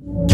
you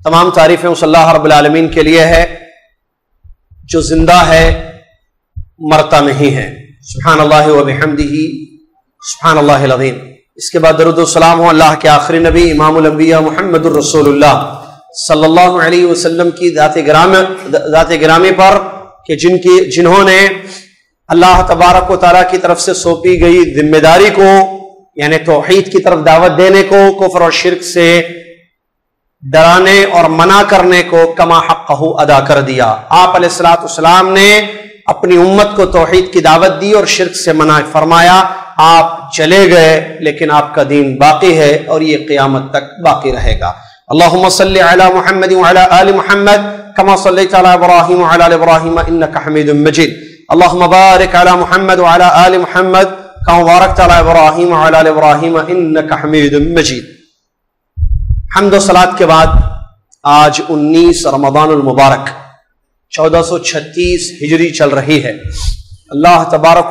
तमाम तारीफें उस अल्लाह रबालमीन के लिए है, जो ज़िंदा है, मरता नहीं है। सुबहान अल्लाह वबहमदी सुबहान अल्लाज़ीम इसके बाद दरुदसलाम अल्लाह के आखिरी नबी इमामबिया मोहम्मद रसूलुल्लाह, सल्लल्लाहु अलैहि वसल्लम की दात ग्राम दात ग्रामी पर, कि जिनकी, जिन्होंने अल्लाह तबारक ताला की तरफ़ से सौंपी गई ज़िम्मेदारी को, यानी तोहहीद की तरफ़ दावत देने को, कुफर और शिरक से डराने और मना करने को कमा हक अदा कर दिया। आप सलाम ने अपनी उम्मत को तोहहीद की दावत दी और शिरक से मना फरमाया। आप चले गए, लेकिन आपका दीन बाकी है और ये क़यामत तक बाकी रहेगा। अल्लाह मोहम्मद आल अला मोहम्मद आल मोहम्मद, कमा बारक इब्राहिम इब्राहिम, इन्नका हमीदुम मजीद। हमद सलाद के बाद आज 19 रमदान मुबारक 1436 हिजरी चल रही है। अल्लाह तबारक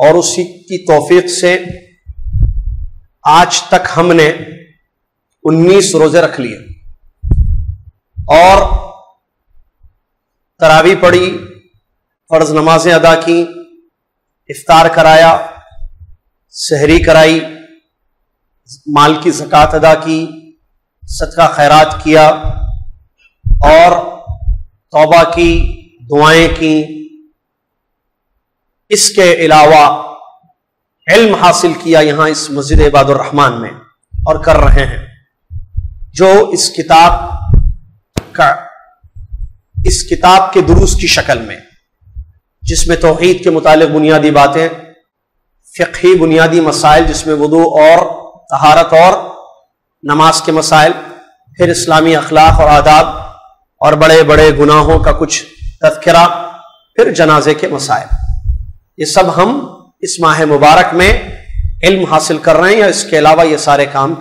और उसी की तोफीक से आज तक हमने 19 रोज़े रख लिए। और तरावी पढ़ी, फ़र्ज़ नमाजें अदा की, इफ्तार कराया, सहरी कराई माल की जक़ात अदा की, सदका खैरात किया और तौबा की, दुआएँ की। इसके अलावा इल्म हासिल किया यहाँ इस मस्जिद इबादुररहमान में और कर रहे हैं। जो इस किताब का, इस किताब के दुरुस्त की शक्ल में, जिसमें तोहहीद के मुतालिक बुनियादी बातें फ़िकी बुनियादी मसाइल जिसमें वदू और तहारत और नमाज़ के मसाइल, फिर इस्लामी अखलाक और आदाब और बड़े बड़े गुनाहों का कुछ तस्करा फिर जनाजे के मसाइल। ये सब हम इस माह मुबारक में इल्म हासिल कर रहे हैं या इसके अलावा ये सारे काम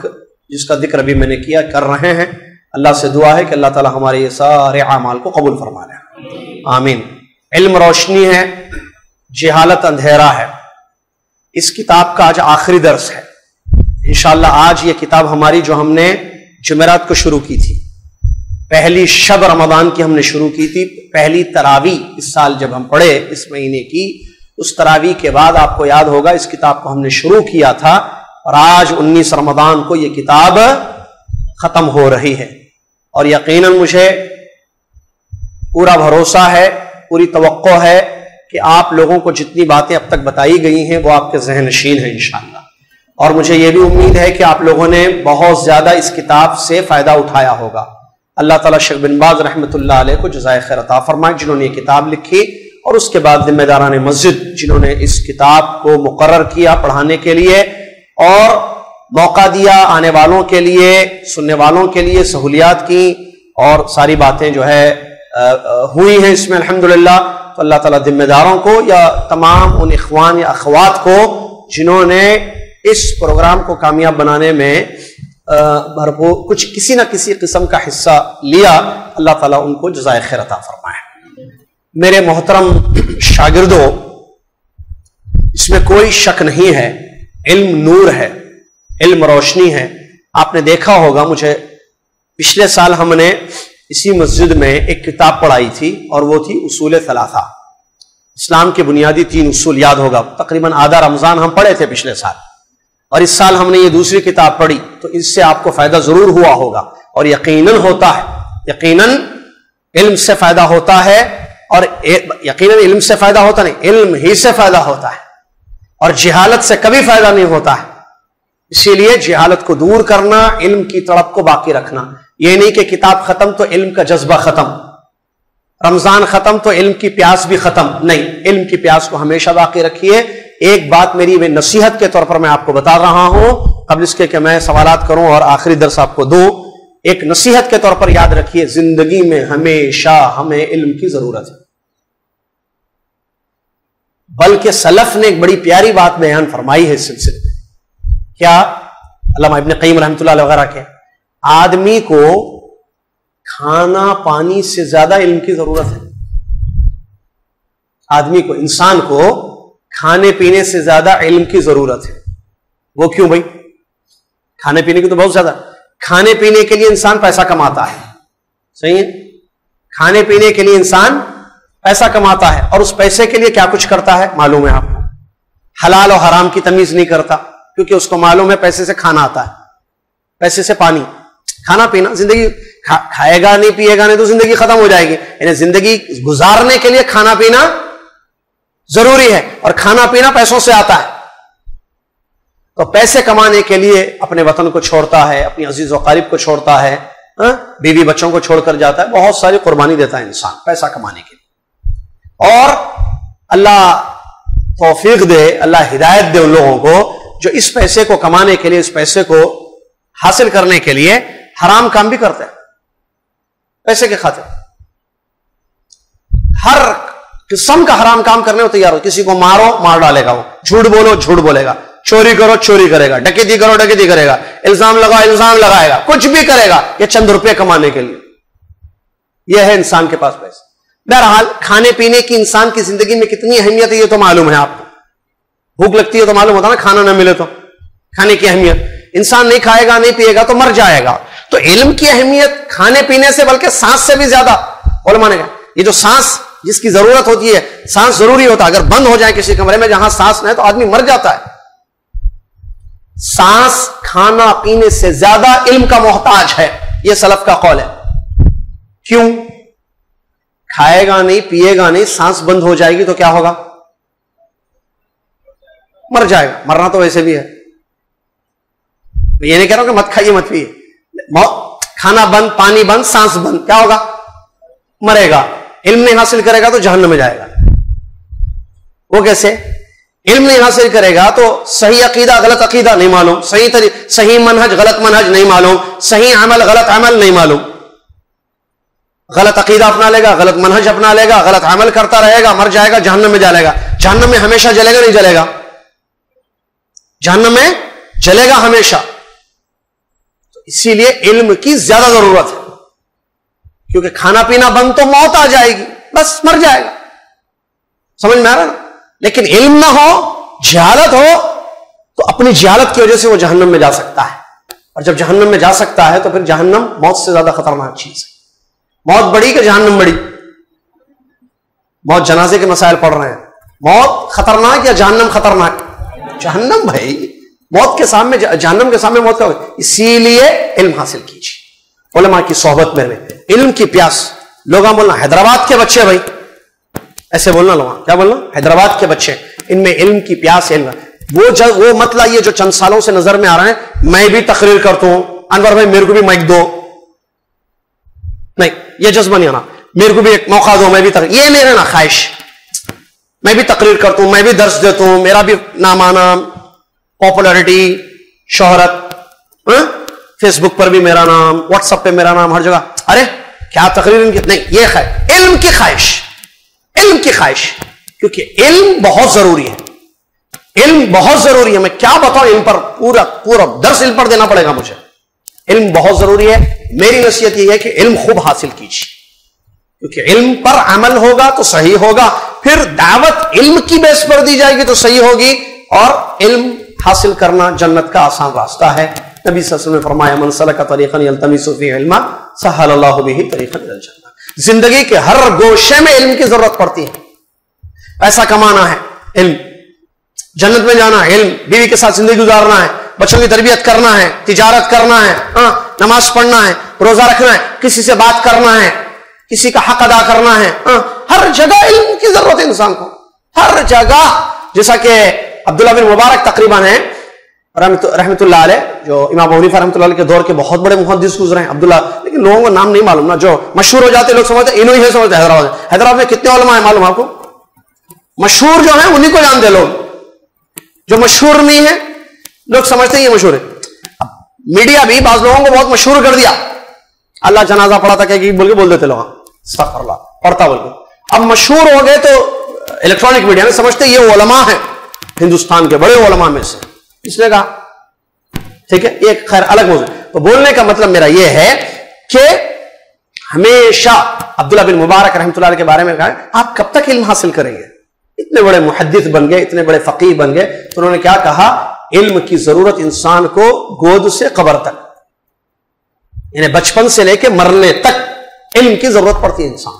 जिसका ज़िक्र अभी मैंने किया, कर रहे हैं। अल्लाह से दुआ है कि अल्लाह ताला हमारे ये सारे अमाल को कबूल फरमा लें। आमीन। इल्म रोशनी है, जहालत अंधेरा है। इस किताब का आज आखिरी दर्स है। इंशाल्लाह आज ये किताब हमारी जो हमने जुमेरात को शुरू की थी। पहली शब रमदान की हमने शुरू की थी। पहली तरावी इस साल जब हम पढ़े, इस महीने की, उस तरावी के बाद आपको याद होगा, इस किताब को हमने शुरू किया था और आज 19 रमदान को यह किताब खत्म हो रही है। और यकीनन मुझे पूरा भरोसा है, पूरी तो है कि आप लोगों को जितनी बातें अब तक बताई गई हैं, वो आपके जहन नशीन है इंशाला और मुझे यह भी उम्मीद है कि आप लोगों ने बहुत ज़्यादा इस किताब से फ़ायदा उठाया होगा। अल्लाह ताला शेख बिन बाज रहमत को जजाय खैर अता फरमाए जिन्होंने ये किताब लिखी और उसके बाद जिम्मेदारान मस्जिद जिन्होंने इस किताब को मुकर किया पढ़ाने के लिए और मौका दिया आने वालों के लिए सुनने वालों के लिए सहूलियात की और सारी बातें जो है आ, आ, हुई हैं इसमें अल्हम्दुलिल्लाह। तो अल्लाह ताला जिम्मेदारों को या तमाम उन इखवान या अखवात को जिन्होंने इस प्रोग्राम को कामयाब बनाने में भरपूर कुछ किसी ना किसी किस्म का हिस्सा लिया, अल्लाह ताला उनको जजाय खैर अता फरमाए। मेरे मोहतरम शागिर्दों, इसमें कोई शक नहीं है, इल्म नूर है, इल्म रोशनी है। आपने देखा होगा मुझे, पिछले साल हमने इसी मस्जिद में एक किताब पढ़ाई थी, और वो थी उसूल सलासा। इस्लाम के बुनियादी तीन उसूल, याद होगा, तकरीबन आधा रमज़ान हम पढ़े थे पिछले साल। और इस साल हमने ये दूसरी किताब पढ़ी तो इससे आपको फ़ायदा ज़रूर हुआ होगा। और यकीनन होता है, यकीनन इल्म से फ़ायदा होता है और यकीनन इल्म से फ़ायदा होता नहीं, इल्म ही से फ़ायदा होता है। और जिहालत से कभी फ़ायदा नहीं होता है। इसीलिए जिहालत को दूर करना, इल्म की तड़प को बाकी रखना। यह नहीं कि किताब खत्म तो इल्म का जज्बा खत्म। रमज़ान खत्म तो इल्म की प्यास भी खत्म। नहीं, इल्म की प्यास को हमेशा बाकी रखिए। एक बात मेरी मैं नसीहत के तौर पर मैं आपको बता रहा हूँ। कबल इसके कि मैं सवालत करूँ और आखिरी दर्स आपको दूँ। एक नसीहत के तौर पर याद रखिए, ज़िंदगी में हमेशा हमें इल्म की ज़रूरत है। बल्कि सलफ ने एक बड़ी प्यारी बात बयान फरमाई है इस सिलसिले में। क्या? अल्लाह इबन कईम रहमत वगैरह के। आदमी को खाना पानी से ज़्यादा इल्म की ज़रूरत है। आदमी को, इंसान को खाने पीने से ज़्यादा इल्म की ज़रूरत है। वो क्यों भाई? खाने पीने की तो बहुत ज़्यादा। खाने पीने के लिए इंसान पैसा कमाता है। सही है? खाने पीने के लिए इंसान पैसा कमाता है और उस पैसे के लिए क्या कुछ करता है? मालूम है आपको। हलाल और हराम की तमीज नहीं करता क्योंकि उसको मालूम है पैसे से खाना आता है। पैसे से पानी। खाना पीना ज़िंदगी खा, खाएगा नहीं पिएगा नहीं तो ज़िंदगी खत्म हो जाएगी। यानी ज़िंदगी गुजारने के लिए खाना पीना ज़रूरी है और खाना पीना पैसों से आता है। तो पैसे कमाने के लिए अपने वतन को छोड़ता है, अपनी अज़ीज़ वकारिब को छोड़ता है, हा? बीवी बच्चों को छोड़कर जाता है। बहुत सारी कुर्बानी देता है इंसान पैसा कमाने के लिए। और अल्लाह तोफीक दे, अल्लाह हिदायत दे उन लोगों को जो इस पैसे को कमाने के लिए, इस पैसे को हासिल करने के लिए हराम काम भी करते हैं। पैसे के खातिर। हर किस्म का हराम काम करने को तैयार हो। किसी को मारो, मार डालेगा वो। झूठ बोलो, झूठ बोलेगा। चोरी करो, चोरी करेगा। डकैती करो, डकैती करेगा। इल्ज़ाम लगाओ, इल्ज़ाम लगाएगा। कुछ भी करेगा, ये चंद रुपए कमाने के लिए। यह है इंसान के पास पैसे। बहरहाल, खाने पीने की इंसान की ज़िंदगी में कितनी अहमियत है, ये तो मालूम है आपको। भूख लगती है तो मालूम होता ना, खाना ना मिले तो। खाने की अहमियत। इंसान नहीं खाएगा, नहीं पिएगा तो मर जाएगा। तो इल्म की अहमियत खाने पीने से, बल्कि सांस से भी ज़्यादा। और मानेगा ये जो सांस जिसकी ज़रूरत होती है, सांस ज़रूरी होता है। अगर बंद हो जाए किसी कमरे में, जहाँ सांस नहीं तो आदमी मर जाता है। सांस खाना पीने से ज़्यादा इल्म का मोहताज है। यह सलफ का कौल है। क्यों? खाएगा नहीं, पिएगा नहीं, सांस बंद हो जाएगी तो क्या होगा? मर जाएगा। मरना तो वैसे भी है। ये नहीं कह रहा हूँ कि मत खाइए, मत पिए। खाना बंद, पानी बंद, सांस बंद, क्या होगा? मरेगा। इल्म नहीं हासिल करेगा तो जहन में जाएगा। वो कैसे? इल्म नहीं हासिल करेगा तो सही अकीदा, गलत अकीदा नहीं मालूम। सही तरी, सही मनहज, गलत मनहज नहीं मालूम। सही अमल, गलत अमल नहीं मालूम। गलत अकीदा अपना लेगा, गलत मनहज अपना लेगा, गलत अमल करता रहेगा, मर जाएगा, जहन्नम में जाएगा जहन्नम में हमेशा जलेगा, नहीं जलेगा? जहन्नम में जलेगा हमेशा। तो इसीलिए इल्म की ज़्यादा ज़रूरत है। क्योंकि खाना पीना बंद तो मौत आ जाएगी, बस मर जाएगा। समझ में आ रहा ना? लेकिन इल्म ना हो जहालत हो तो अपनी जहालत की वजह से वो जहन्नम में जा सकता है। और जब जहन्नम में जा सकता है तो फिर जहन्नम मौत से ज़्यादा खतरनाक चीज़ है। मौत बड़ी कि जहन्नम बड़ी? मौत जनाजे के मसाइल पढ़ रहे हैं। मौत खतरनाक या जहन्नम खतरनाक? जहन्नम भाई। मौत के सामने, जहन्नम के सामने मौत का इसीलिए इल्म हासिल कीजिए। उलमा की सोहबत में इल्म की प्यास। लोग बोलना, हैदराबाद के बच्चे भाई। ऐसे बोलना लोग, क्या बोलना? हैदराबाद के बच्चे इनमें इल्म की प्यास, इल्म। वो जब वो मतलब ये जो चंद सालों से नज़र में आ रहा है, मैं भी तकरीर करता हूँ। अनवर भाई, मेरे को भी माइक दो। नहीं, ये जज्बा नहीं आना मेरे को भी एक मौका दो, मैं भी तकरीर ये मेरे ना ख्वाहिश। मैं भी तकरीर करता हूँ, मैं भी दर्श देता हूँ। मेरा भी नाम आना पॉपुलरिटी शोहरत फेसबुक पर भी मेरा नाम व्हाट्सएप पे मेरा नाम, हर जगह। अरे, क्या तकरीर इनकी? नहीं, ये ख्वाहिश इल्म की ख्वाहिश। इल्म की ख्वाहिश। क्योंकि इल्म बहुत ज़रूरी है। इल्म बहुत ज़रूरी है। मैं क्या बताऊँ इल्म पर पूरा पूरा दर्श इल्म पर देना पड़ेगा मुझे। इल्म बहुत ज़रूरी है। मेरी नसीहत यह है कि इल्म खूब हासिल कीजिए। क्योंकि इल्म पर अमल होगा तो सही होगा। फिर दावत इल्म की बेस पर दी जाएगी तो सही होगी। और इल्म हासिल करना जन्नत का आसान रास्ता है। नबी ने फरमाया मनसल का तरीक़न जन्नत ज़िंदगी के हर गोशे में इल्म की ज़रूरत पड़ती है पैसा कमाना है इल्म जन्नत में जाना है इल्म बीवी के साथ ज़िंदगी गुजारना है बच्चों की तरबियत करना है तिजारत करना है हाँ नमाज़ पढ़ना है रोजा रखना है किसी से बात करना है किसी का हक अदा करना है हाँ हर जगह इल्म की ज़रूरत है इंसान को हर जगह जैसा कि अब्दुल्ला बिन मुबारक तकरीबन है रहमतुल्लाह जो इमाम हनीफा रहमतुल्लाह के दौर के बहुत बड़े मुहदस गुजरे हैं अब्दुल्ला लेकिन लोगों का नाम नहीं मालूम ना, जो मशहूर हो जाते लोग समझते इन्हों ही समझते हैदराबाद हैदराबाद में कितने उलमा है मालूम आपको? मशहूर जो है, उन्हीं को जानते लोग। जो मशहूर नहीं है, लोग समझते हैं ये मशहूर है। मीडिया भी बाज लोगों को बहुत मशहूर कर दिया। अल्लाह जनाजा पढ़ा था क्या बोल के बोल देते लोग पढ़ता बोल के। अब मशहूर हो गए तो इलेक्ट्रॉनिक मीडिया में समझते ये ओलमा है, हिंदुस्तान के बड़े ओलमा में से। इसने कहा ठीक है? एक खैर अलग मौजूद तो बोलने का मतलब मेरा यह है कि हमेशा अब्दुल्ला बिन मुबारक रहमतुल्लाह के बारे में कहा, आप कब तक इल्म हासिल करेंगे? इतने बड़े मुहदस बन गए, इतने बड़े फकीर बन गए तो उन्होंने क्या कहा? इल्म की ज़रूरत इंसान को गोद से कबर तक, यानी बचपन से लेकर मरने तक इल्म की ज़रूरत पड़ती है इंसान।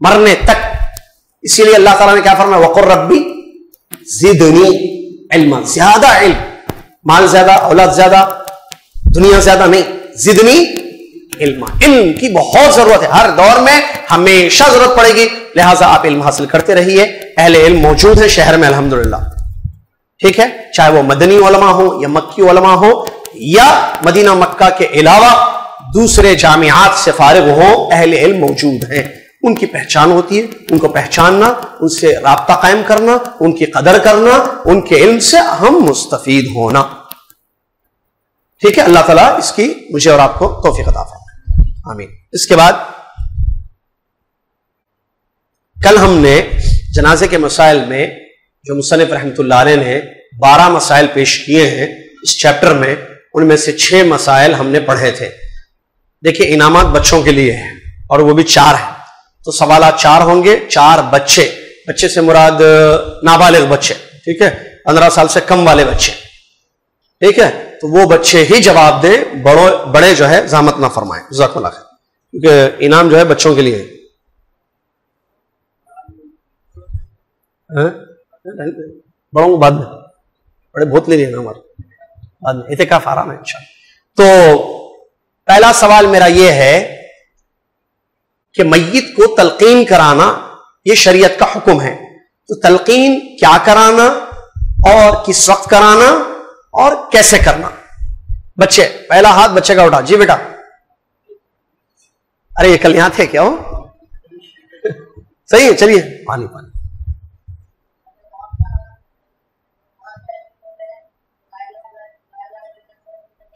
मरने तक। इसीलिए अल्लाह ताला ने क्या फरमाया, वकुर रब्बी जिदनी। इल्म, ज़्यादा इल्म। माल ज़्यादा, औलाद ज़्यादा, दुनिया ज़्यादा नहीं जिदनी इल्म। इल्म की बहुत ज़रूरत है। हर दौर में हमेशा ज़रूरत पड़ेगी। लिहाजा आप इल्म हासिल करते रहिए। अहले इल्म मौजूद है शहर में, अल्हम्दुलिल्लाह। ठीक है? चाहे वो मदनी ओलमा हो, या मक्की ओलमा हो, या मदीना मक्का के अलावा दूसरे जामियात से फारिग हो, अहले इल्म मौजूद हैं। उनकी पहचान होती है, उनको पहचानना, उनसे रबता कायम करना, उनकी कदर करना, उनके इल्म से हम मुस्तफीद होना। ठीक है? अल्लाह ताला इसकी मुझे और आपको तोहफी अता आमीन। इसके बाद कल हमने जनाजे के मसाइल में, जो मुसनफ़ रहमत ने बारह मसाइल पेश किए हैं, इस चैप्टर में, उनमें से छह मसाइल हमने पढ़े थे। देखिए, इनामत बच्चों के लिए है, और वो भी चार है। तो सवाल चार होंगे, चार बच्चे। बच्चे से मुराद नाबालिग बच्चे, ठीक है? पंद्रह साल से कम वाले बच्चे, ठीक है? तो वो बच्चे ही जवाब दें, बड़ो, बड़े जो है जहमत ना फरमाए। जख्म क्योंकि इनाम जो है बच्चों के लिए। बड़ों को बाद में। बड़े बहुत ले लेना हमारे। बाद में। इतने का फाराम है अच्छा तो पहला सवाल मेरा यह है कि मैयत को तलकीन कराना यह शरीयत का हुक्म है। तो तलकीन क्या कराना और किस वक्त कराना और कैसे करना। बच्चे, पहला हाथ बच्चे का उठा। जी बेटा। अरे ये कल यहाँ थे क्या हो? सही है, चलिए। पानी पानी।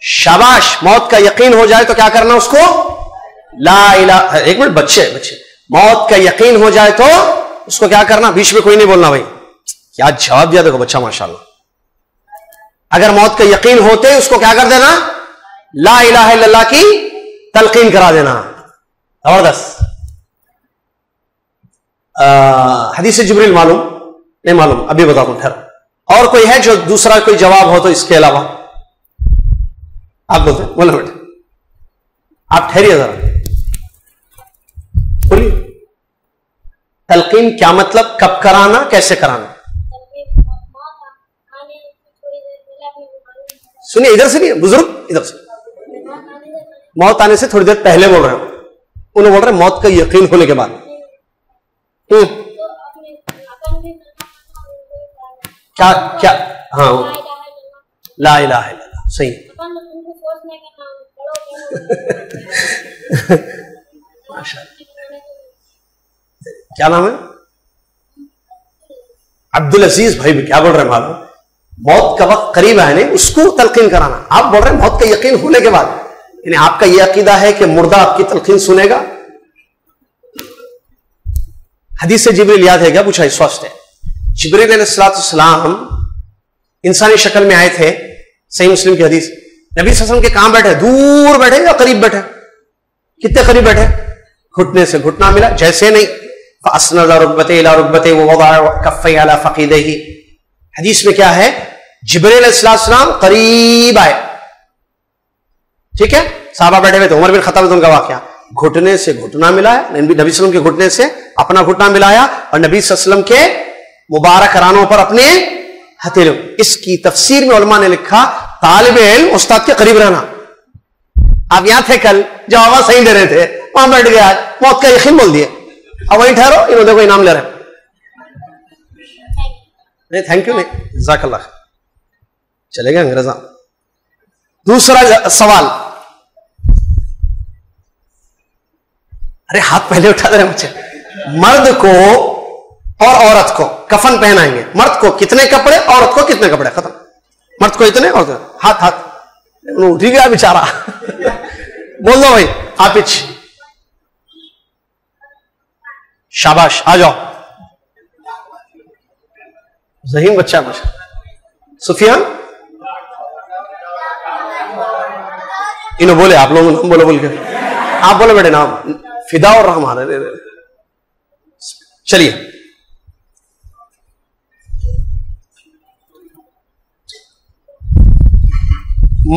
शाबाश, मौत का यकीन हो जाए तो क्या करना उसको? ला इला एक मिनट, बच्चे बच्चे। मौत का यकीन हो जाए तो उसको क्या करना? बीच में कोई नहीं बोलना भाई। क्या जवाब दिया देखो बच्चा, माशाल्लाह। अगर मौत का यकीन होते, उसको क्या कर देना? ला की तलकीन करा देना। ज़बरदस्त। हदीस जबरील मालूम? नहीं मालूम, अभी बता दू ठहर और कोई है जो दूसरा कोई जवाब हो तो इसके अलावा? आप बोलते बोलो बेटे। आप ठहरिए जरा। बोलिए। तलकीन क्या मतलब? कब कराना कैसे कराना? सुनिए इधर से नहीं बुज़ुर्ग इधर से। मौत आने से थोड़ी देर पहले बोल रहे हो। उन्हें बोल रहे मौत का यकीन होने के बाद। हम्म। क्या क्या? हाँ। ला इल्लल्लाह सही। क्या नाम है? अब्दुल अज़ीज़ भाई भी क्या बोल रहे हैं मालूम मौत का वक्त करीब है, नहीं, उसको तलकीन कराना। आप बोल रहे हैं मौत का यकीन होने के बाद। यानी आपका यह अकीदा है कि मुर्दा आपकी तलकीन सुनेगा। हदीस से जिब्रील याद है क्या? पूछा स्वस्थ है। जिब्रील सलाम इंसानी शक्ल में आए थे, सही मुस्लिम की हदीस। नबी वसल्लम के कहाँ बैठे, दूर बैठे या करीब बैठे? कितने करीब बैठे? घुटने से घुटना मिला, जैसे नहीं। ही हदीस में क्या है जिब्रेल करीब आए ठीक है साहबा बैठे हुए थे उमर बिन खत्म उनका वाक्य घुटने से घुटना मिलाया नबी वसल्लम के घुटने से अपना घुटना मिलाया और नबी वसल्लम के मुबारक रानों पर अपने हथेलियों इसकी तफसीर में ने लिखा तालब इल्म उस्ताद के करीब रहना आप यहाँ थे कल जो आवाज़ सही दे रहे थे वहाँ बैठ गया मौत का यकीन बोल दिए अब वहीं ठहरो इन्होंने कोई इनाम ले रहे नहीं थैंक यू नहीं जजाकल्ला चलेगा अंग्रेजा दूसरा सवाल। अरे हाथ पहले उठा दे रहे मुझे। मर्द को और औरत को कफन पहनाएँगे। मर्द को कितने कपड़े औरत को कितने कपड़े? खत्म। मर्द को इतने और हाथ हाथ। उठी गया बेचारा। बोल दो भाई आप पीछे शाबाश, आ जाओ। जहीम बच्चा मुझे सुफियान इन्हों बोले, आप लोग नाम बोलो बोल के। आप बोले बेटे नाम। फिदा और रहमान चलिए।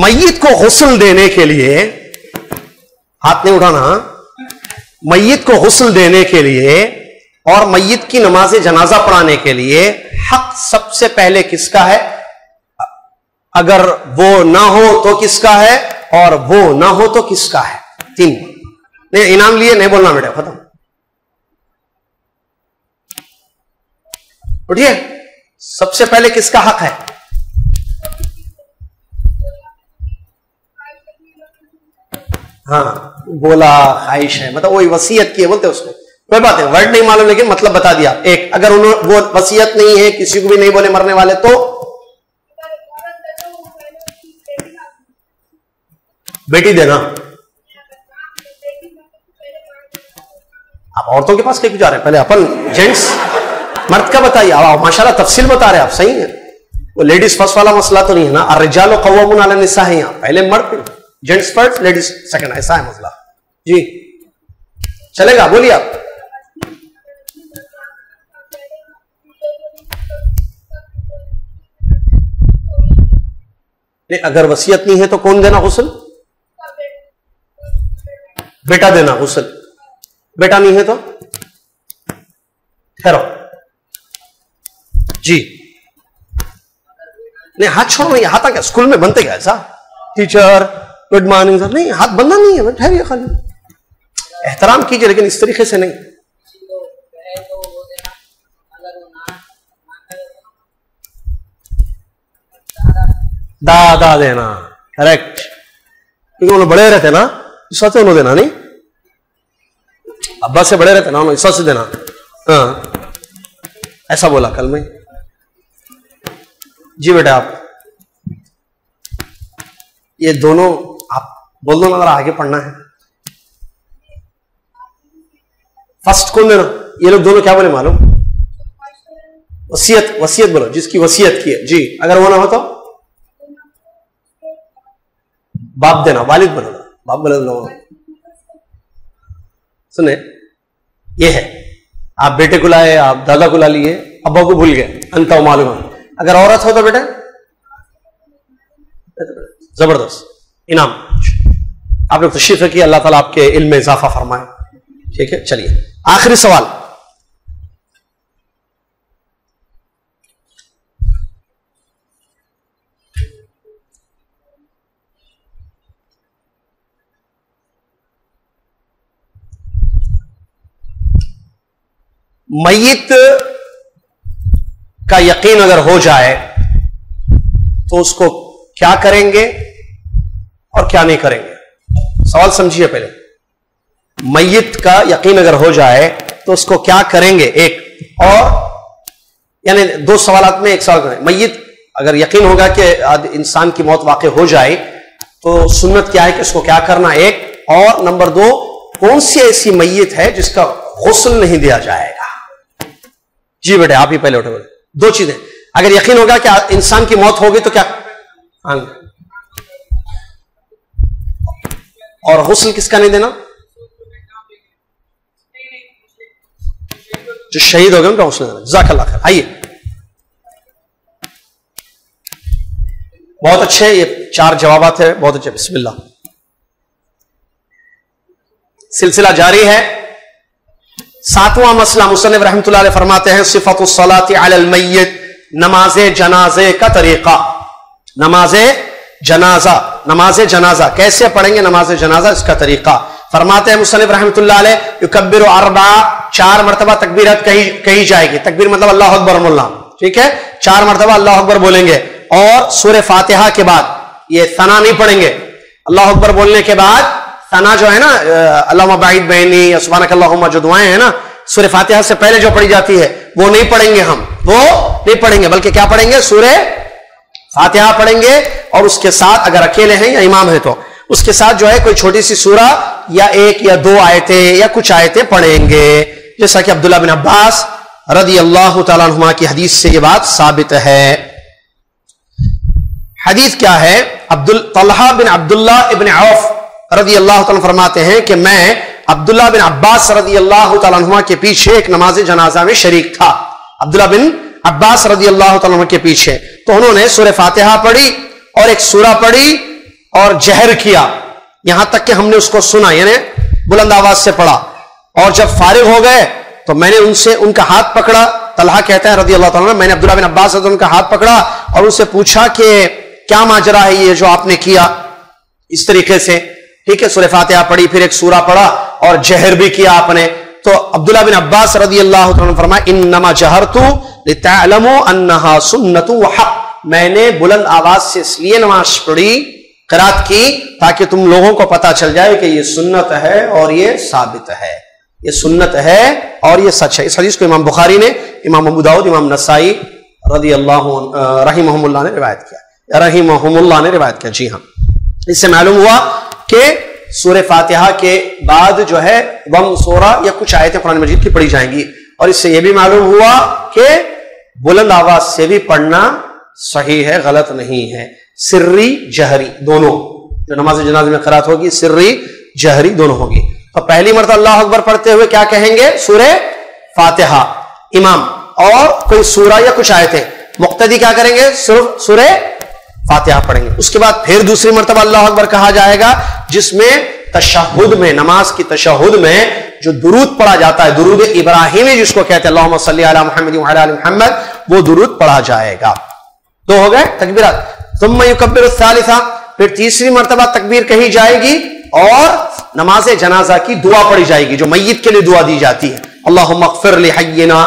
मैयत को हुसल देने के लिए हाथ नहीं उठाना। मैयत को हुसल देने के लिए और मैयत की नमाज़ जनाजा पढ़ाने के लिए हक सबसे पहले किसका है? अगर वो ना हो तो किसका है? और वो ना हो तो किसका है? तीन। नहीं, इनाम लिए नहीं बोलना बेटा, खत्म। उठिए। सबसे पहले किसका हक है? हाँ। बोला, ख्वाहिश है। मतलब वही वसीयत की है, बोलते उसको। कोई बात है वर्ड नहीं मालूम, लेकिन मतलब बता दिया। एक, अगर उन्होंने वो वसीयत नहीं है, किसी को भी नहीं बोले मरने वाले तो? बेटी देना। आप औरतों के पास क्या जा रहे हैं? पहले अपन जेंट्स मर्द का बताइए। आप माशाल्लाह तफसील बता रहे हैं आप, सही है? वो लेडीज़ फ़र्स्ट वाला मसला तो नहीं है ना? और रिजालो कवामुन निसा है यहाँ पहले मर्द जेंट्स फ़र्स्ट लेडीज़ सेकंड ऐसा है मसला। जी। चलेगा, बोलिए आप। अगर वसीयत नहीं है तो कौन देना गुसल बेटा देना गुसल बेटा नहीं है तो? ठहरो। जी। नहीं, हाथ छोड़ो नहीं हाथ आ क्या? स्कूल में बनते क्या ऐसा? टीचर। गुड मॉर्निंग सर नहीं, हाथ बनना नहीं है ठहरिए खाली। एहतराम कीजिए, लेकिन इस तरीके से नहीं। दादा देना करेक्ट क्योंकि उन्होंने बड़े रहते ना, इस से उन्होंने देना, नहीं? अब्बा से बड़े रहते ना, उन्होंने इस से देना। हाँ। ऐसा बोला कल में। जी बेटा, आप, ये दोनों बोल दो, अगर आगे पढ़ना है। फ़र्स्ट कौन देना ये लोग दोनों क्या बोले मालूम? वसीयत वसीयत बोलो, जिसकी वसीयत की है। जी, अगर वो ना हो तो? बाप देना, वालिद बनाना बाप बोले सुने, ये है। आप बेटे को लाए, आप दादा को ला लिए, अब्बा को भूल गए, अंत मालूम अगर औरत हो तो बेटा? ज़बरदस्त। इनाम। आप लोग तशरीफ़ रखिए, अल्लाह ताला आपके इल्म में इजाफा फरमाए। ठीक है, चलिए। आखिरी सवाल। मैयत का यकीन अगर हो जाए तो उसको क्या करेंगे और क्या नहीं करेंगे? सवाल समझिए पहले। मैयत का यकीन अगर हो जाए तो उसको क्या करेंगे? एक, और, यानी दो सवाल में एक सवाल करें। मैयत, अगर यकीन होगा कि इंसान की मौत वाकई हो जाए तो सुन्नत क्या है कि उसको क्या करना? एक, और, नंबर दो, कौन सी ऐसी मैयत है जिसका गौसल नहीं दिया जाएगा? जी बेटे, आप ही पहले उठे। बोले दो चीज़ें। अगर यकीन होगा कि इंसान की मौत होगी तो क्या? और गुस्ल किसका नहीं देना? जो शहीद हो गए, उनका गुस्ल देना। जजाकल्ला खैर। आइए। बहुत अच्छे ये चार जवाब है। बहुत अच्छे। बिस्मिल्लाह। सिलसिला जारी है। सातवां मसला मुसनफ रहमत फरमाते हैं सिफत सिफतुसलात नमाज़ जनाजे का तरीका। नमाज़ जनाजा, नमाज़ जनाजा। कैसे पढ़ेंगे नमाज़ जनाजा? इसका तरीका। फरमाते हैं मुसनफ रहमत युकबिर अरबा चार मरतबा तकबीरत कही कही जाएगी। तकबीर मतलब अल्लाह अकबर मुल्ला ठीक है? चार मरतबा अल्लाह अकबर बोलेंगे। और सूर्य फातिहा के बाद, ये सना नहीं पढ़ेंगे। अल्लाह अकबर बोलने के बाद तना जो है ना अल्लाह बाइद बहनी या सुबह अल्लाह जो दुआएँ हैं ना सूर्य फातिहा से पहले जो पढ़ी जाती है, वो नहीं पढ़ेंगे हम। वो नहीं पढ़ेंगे, बल्कि क्या पढ़ेंगे? सूर्य फातिहा पढ़ेंगे और उसके साथ अगर अकेले हैं या इमाम है तो। उसके साथ जो है कोई छोटी सी सूरा या एक या दो आयतें या कुछ आयतें पढ़ेंगे। जैसा कि अब्दुल्ला बिन अब्बास रदी अल्लाह तुमा की हदीस से यह बात साबित है। हदीस क्या है? Abdul, Talha bin Abdullah ibn Auf रदी अल्लाह फरमाते हैं कि मैं अब्दुल्ला बिन अब्बास रदी अल्लाह तुमा के पीछे एक नमाज़ जनाजा में शरीक था। अब्दुल्ला बिन अब्बास रज़ी अल्लाह के पीछे। तो उन्होंने सुर फातिहा पढ़ी और एक सूरा पढ़ी और जहर किया। यहाँ तक कि हमने उसको सुना, यानी बुलंद आवाज़ से पढ़ा। और जब फारिग हो गए तो मैंने उनसे उनका हाथ पकड़ा। तलहा कहते हैं रदी अल्लाह मैंने अब्दुल्ला बिन अब्बास उनका हाथ पकड़ा और उनसे पूछा कि क्या माजरा है ये जो आपने किया? इस तरीके से। ठीक है सुर फातिहा पढ़ी, फिर एक सूरा पढ़ा और जहर भी किया आपने। तो अब्दुल्ला बिन अब्बास रदी अल्लाह फरमाया इन नमा जहर तू तलमो अन्ना सुन्नतु हक। मैंने बुलंद आवाज़ से इसलिए नमाज़ पढ़ी, करात की, ताकि तुम लोगों को पता चल जाए कि ये सुन्नत है और ये साबित है। ये सुन्नत है और ये सच है। इस हदीस को इमाम बुखारी ने, इमाम अबूदाऊद इमाम नसाई रदी अल्लाह रही ने रिवायत किया। रही ने रिवायत किया। जी हाँ। इससे मालूम हुआ कि सूर्य फातिहा के बाद जो है वम सोरा या कुछ आयतें कुरान मजीद की पढ़ी जाएँगी। और इससे यह भी मालूम हुआ कि बुलंद आवाज़ से भी पढ़ना सही है, गलत नहीं है। सिर्री, जहरी दोनों। जो नमाज़ जनाज में खरात होगी, सिर्री, जहरी दोनों होगी। तो पहली मरतबा अल्लाह अकबर पढ़ते हुए क्या कहेंगे? सूर्य फातिहा। इमाम, और कोई सूरा या कुछ आयतें? मुक्तदी क्या करेंगे? सिर्फ़ सूर्य फातिहा पढ़ेंगे। उसके बाद फिर दूसरी मरतबा अल्लाह अकबर कहा जाएगा, जिसमें तशहुद में, नमाज़ की तशहुद में जो दुरूद पढ़ा जाता है, दुरूद इब्राहिमी जिसको कहते हैं अल्लाह मोहम्मद वो दुरूद पढ़ा जाएगा। तो हो गए तकबीरत। तुम युकबिर सालिसा, फिर तीसरी मरतबा तकबीर कही जाएगी और नमाज़ जनाजा की दुआ पढ़ी जाएगी, जो मैयत के लिए दुआ दी जाती है। अल्लाह मकफिर लिहयना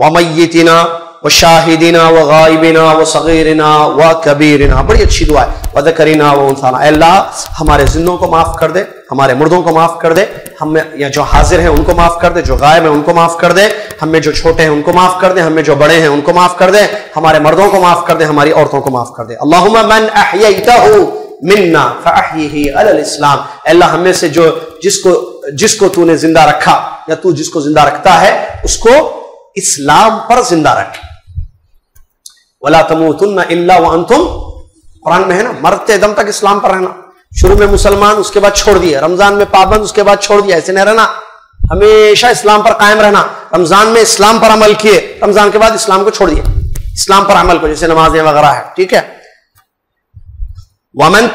व मैतना व शाहिदिना व गायबिना व सगीरना व कबीरना। बड़ी अच्छी दुआ है। वद करीना व उनसाना। अल्लाह, हमारे जिंदों को माफ़ कर दे, हमारे मुर्दों को माफ़ कर दे, हमें या जो हाजिर हैं उनको माफ़ कर दे, जो गायब हैं उनको माफ़ कर दे, हमें जो छोटे हैं उनको माफ़ कर दे, हमें जो बड़े हैं उनको माफ़ कर दे, हमारे मर्दों को माफ़ कर दे, हमारी औरतों को माफ़ कर दे। अल्लाह मन मिन्ना इस्लाम। अल्लाह, हमें से जो जिसको जिसको तूने ज़िंदा रखा या तू जिसको ज़िंदा रखता है, उसको इस्लाम पर ज़िंदा रखे। वला तमुतुन इल्ला व अंतुम। कुरान में है ना, मरते दम तक इस्लाम पर रहना। शुरू में मुसलमान, उसके बाद छोड़ दिया रमज़ान में पाबंद, उसके बाद छोड़ दिया। ऐसे नहीं रहना। हमेशा इस्लाम पर कायम रहना। रमज़ान में इस्लाम पर अमल किए, रमज़ान के बाद इस्लाम को छोड़ दिया इस्लाम पर अमल को, जैसे नमाजें वगैरह है, ठीक है? वमन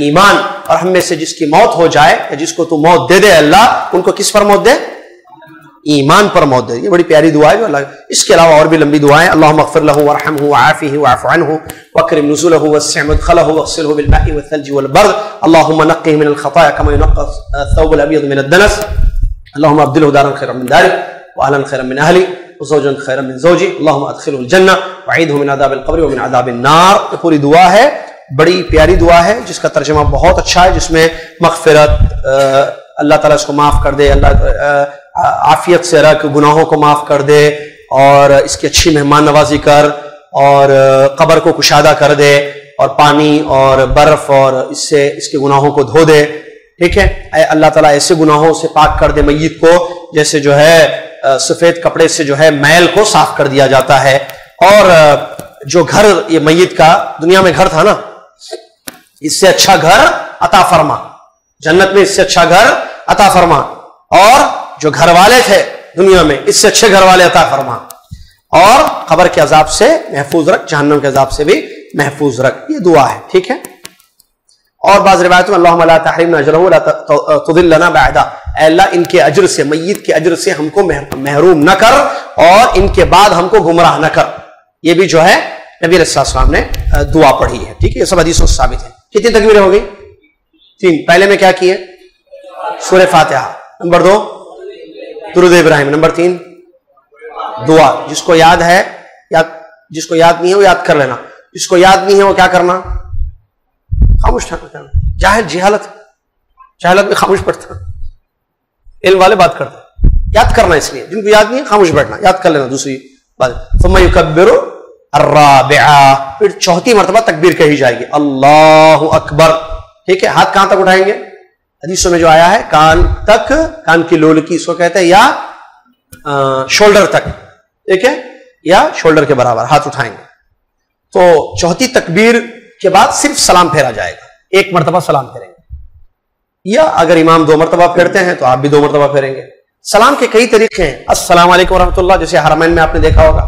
ईमान। और हम में से जिसकी मौत हो जाए, या जिसको तू मौत दे दे अल्लाह, उनको किस पर मौत दे? ईमान पर मौत दे ये बड़ी प्यारी दुआ है, जो अल्लाह इसके अलावा और भी लंबी दुआएँ। अल्लाह मगफिर लहु वरहमहु वआफिहि वअफ़ अन्हु। वकरिम नुज़ुलहु वस्सिअ मदखलहु वग़सिलहु बिलमाइ वत्थल्जि वलबर्द अल्लाहुम्मा नक्किहि मिनल खताया कमा युनक्का अथ-थौबुल अबयद मिनद दनस अल्लाहुम्मा अब्दिलहु दारन खैरन मिन अहलन खैरन मिन अहली ज़ौजन खैरन मिन ज़ौजी। अल्लाहुम्मा अदखिलहुल जन्नह वअईदहु मिन अज़ाबिल क़ब्र मिन अज़ाबिन नार। पूरी दुआ है, बड़ी प्यारी दुआ है, जिसका तर्जुमा बहुत अच्छा है, जिसमें मगफिरत अल्लाह ताला इसको माफ़ कर दे, अल्लाह आफियत से रख, गुनाहों को माफ़ कर दे और इसकी अच्छी मेहमान नवाजी कर और कब्र को कुशादा कर दे और पानी और बर्फ़ और इससे, इसके गुनाहों को धो दे। ठीक है? अल्लाह ताला ऐसे गुनाहों से पाक कर दे मैत को, जैसे जो है सफ़ेद कपड़े से जो है, मैल को साफ़ कर दिया जाता है। और जो घर, ये मैत का, दुनिया में घर था ना, इससे अच्छा घर अता फरमा। जन्नत में इससे अच्छा घर अता फरमा। और जो घर वाले थे दुनिया में, इससे अच्छे घर वाले अता फरमा। और खबर के अजाब से महफूज रख, जहन्नम के अजाब से भी महफूज रख। ये दुआ है, ठीक है? और बाज रिवायत में अल्लाह अल्लाह, इनके अजर से मैत के अजर से हमको महरूम न कर, और इनके बाद हमको गुमराह न कर। ये भी जो है, नबी सलाम ने दुआ पढ़ी है, ठीक है? ये सब हदीसों से साबित है। कितनी तकबीरें हो गई? तीन। पहले में क्या किए? सूर्य फातिहा। नंबर दो दुरुद इब्राहिम, नंबर तीन। दुआ, जिसको याद है याद जिसको याद नहीं है, वो याद कर लेना। जिसको याद नहीं है, वो क्या करना? खामोश करना। ज़ाहिर जिहालत। जहालत में खामोश बैठता इल्म वाले बात करते। याद करना इसलिए। जिनको याद नहीं है, खामोश बैठना। याद कर लेना दूसरी बात। तो मैं फिर चौथी मरतबा तकबीर कही जाएगी। अल्लाह अकबर। ठीक है? हाथ कहाँ तक उठाएँगे? हदीसों में जो आया है, कान तक, कान की लोल की, इसको कहते हैं या शोल्डर तक। ठीक है? या शोल्डर के बराबर, हाथ उठाएँगे। तो चौथी तकबीर के बाद सिर्फ़ सलाम फेरा जाएगा। एक मरतबा सलाम फेरेंगे। या अगर इमाम दो मरतबा फेरते हैं तो आप भी दो मरतबा फेरेंगे। सलाम के कई तरीके हैं। अस्सलाम वालेकुम रहमतुल्लाह, जैसे हरमैन में आपने देखा होगा।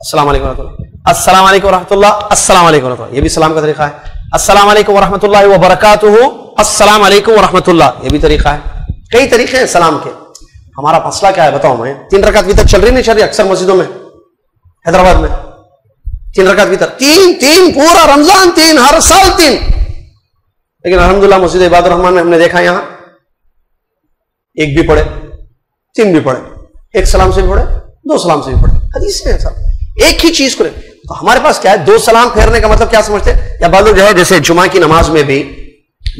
अस्सलाम वालेकुम रहमतुल्लाह। अस्सलाम वालेकुम रहमतुल्लाह, अस्सलाम वालेकुम रहमतुल्लाह। ये भी सलाम का तरीका है। अस्सलाम वालेकुम रहमतुल्लाह व बरकातुहू। अस्सलाम वालेकुम रहमतुल्लाह ये भी तरीका है। कई तरीके हैं सलाम के। हमारा मसला क्या है बताओ मैं तीन रकात भी तक चल रही नहीं, चल रही अक्सर मस्जिदों में, हैदराबाद में। तीन रकात भी तक तीन तीन, पूरा रमज़ान तीन, हर साल तीन। लेकिन अलहमदुल्ला मस्जिद इबाद रहमान में हमने देखा यहाँ, एक भी पढ़े, तीन भी पढ़े। एक सलाम से भी पढ़े, दो सलाम से भी पढ़े। हदीस में सब एक ही चीज़ को तो हमारे पास क्या है? दो सलाम फेरने का मतलब क्या समझते हैं? या बाद जो है, जैसे जुमा की नमाज़ में भी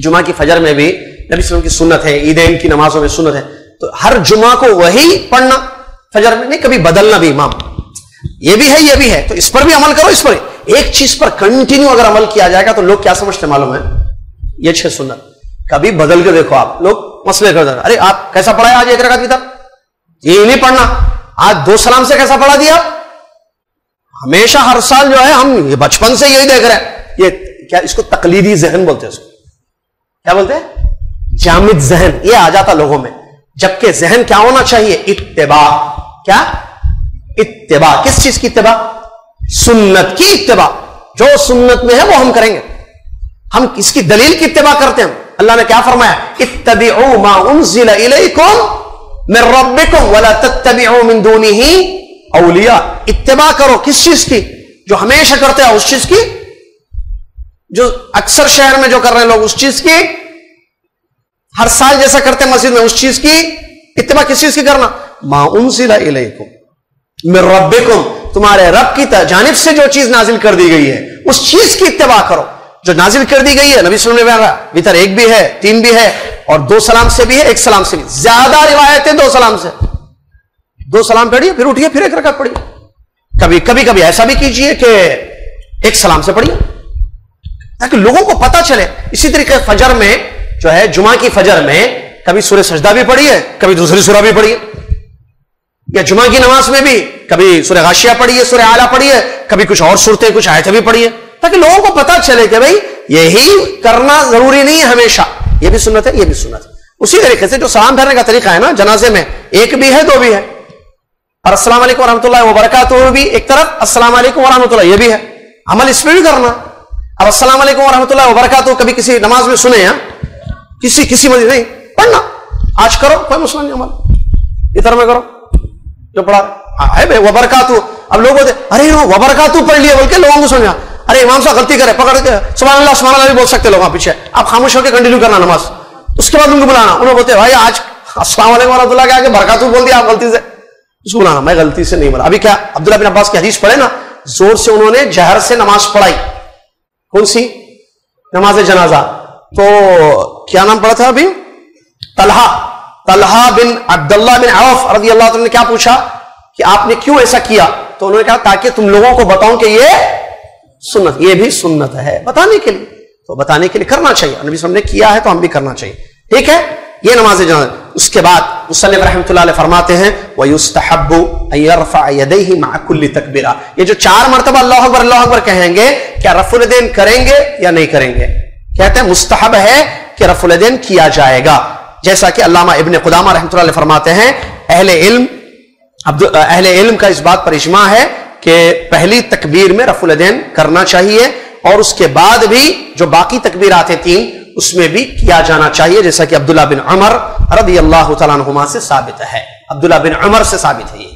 जुमा की फजर में भी नबी वसल्लम की सुन्नत है ईदैन की नमाजों में सुन्नत है। तो हर जुमा को वही पढ़ना, फजर में नहीं, कभी बदलना भी इमाम। ये भी है, ये भी है। तो इस पर भी अमल करो, इस पर एक चीज़ पर कंटिन्यू अगर अमल किया जाएगा तो लोग क्या समझते मालूम है? ये छह सुन्नत। कभी बदल के देखो आप, लोग मसले कर अरे, आप कैसा पढ़ाया आज एक रकात की ये नहीं पढ़ना। आज दो सलाम से कैसा पढ़ा दिया? हमेशा हर साल जो है, हम बचपन से यही देख रहे हैं। ये क्या इसको तकलीदी जहन बोलते हैं क्या बोलते हैं? जामिद जहन, ये आ जाता लोगों में। जबकि जहन क्या होना चाहिए? इत्तेबा। क्या? इत्तेबा। किस चीज़ की इत्तेबा? सुन्नत की इत्तेबा। जो सुन्नत में है, वो हम करेंगे। हम किसकी दलील की इत्तेबा करते हैं अल्लाह ने क्या फरमाया? दूनिही औलिया। इत्तेबा करो। किस चीज़ की? जो हमेशा करते हैं, उस चीज़ की जो अक्सर शहर में जो कर रहे हैं लोग, उस चीज़ की हर साल जैसा करते हैं मस्जिद में, उस चीज़ की इतबा किस चीज़ की करना? माँ उनसिला इलेकुम मेरे रब्बिकुम। तुम्हारे रब की जानब से जो चीज़ नाजिल कर दी गई है, उस चीज़ की इतबा करो। जो नाजिल कर दी गई है, नबी सुनने में भीतर एक भी है, तीन भी है, और दो सलाम से भी है, एक सलाम से भी। ज़्यादा रिवायतें दो सलाम से। दो सलाम पढ़िए, फिर उठिए, फिर एक रकत पढ़िए। कभी कभी कभी ऐसा भी कीजिए कि एक सलाम से पढ़िए। ताकि लोगों को पता चले। इसी तरीके फजर में जो है, जुमा की फजर में कभी सूर्य सजदा भी पढ़ी है, कभी दूसरी सूरा भी पढ़ी है। या जुमा की नमाज़ में भी कभी सूर्य गाशिया पढ़ी है सूर्य आला पढ़ी है, कभी कुछ और सूरतें, कुछ आयतें भी पढ़ी है। ताकि लोगों को पता चले कि भाई, यही करना ज़रूरी नहीं है हमेशा। ये भी सुन्नत है, ये भी सुन्नत है। उसी तरीके से जो सलाम फेरने का तरीका है ना, जनाजे में, एक भी है, दो भी है। और अस्सलाम वालेकुम वरहमतुल्लाह भी एक तरफ़, अस्सलाम वालेकुम वरहमतुल्लाह ये भी है। अमल इसमें भी करना। अब अस्सलाम वालेकुम वरहमतुल्लाह कभी किसी नमाज़ में सुने हैं? किसी किसी मस्जिद नहीं। पढ़ना। आज करो कोई मसला नहीं अमल इधर में करो। जो पढ़ा हाँ, है भाई वबरकातु अब लोग बोलते अरे वबरकातु पढ़ लिया बोल के लोगों को समझा अरे इमाम साहब गलती करे पकड़ के सुबह अल्लाह सुबह अल्लाह भी बोल सकते लोग पीछे। आप खामोश होकर कंटिन्यू करना नमाज़। उसके बाद उनको बुलाना। उन्होंने बोलते भाई आज अस्सलाम वालेकुम के आगे बरकातु बोल दिया आप गलती से। उसको बुलाना मैं गलती से नहीं बोला अभी क्या अब्दुल्ला बिन अब्बास की हदीस पढ़े ना? ज़ोर से उन्होंने जहर से नमाज़ पढ़ाई। कौन सी नमाज़ जनाजा। तो क्या नाम पड़ा था अभी? Talha. Talha bin Abdullah bin Auf रज़ी अल्लाह ने क्या पूछा कि आपने क्यों ऐसा किया? तो उन्होंने कहा, ताकि तुम लोगों को बताऊँ कि ये सुन्नत, ये भी सुन्नत है बताने के लिए। तो बताने के लिए करना चाहिए। नबी ने किया है तो हम भी करना चाहिए। ठीक है? ये नमाज़ जनाजा उसके बाद मुसनफ रहमत फरमाते हैं वयुस्तहबुल्ली माकुल्ली तकबीरा. ये जो चार मरतबा अल्लाह अकबर अल्लाह अकबर कहेंगे, क्या रफुलदैन करेंगे या नहीं करेंगे? कहते हैं, मुस्तहब है कि रफुलदैन किया जाएगा. जैसा कि अल्लामा इबन खुदामा रहमत फरमाते हैं, अहले इल्म अहले इल्म का इस बात पर इजमा है कि पहली तकबीर में रफुलदैन करना चाहिए और उसके बाद भी जो बाकी तकबीर आते तीन उसमें भी किया जाना चाहिए, जैसा कि अब्दुल्ला बिन अमर रदी अल्लाह तुमा से साबित है। अब्दुल्ला बिन अमर से साबित है ये।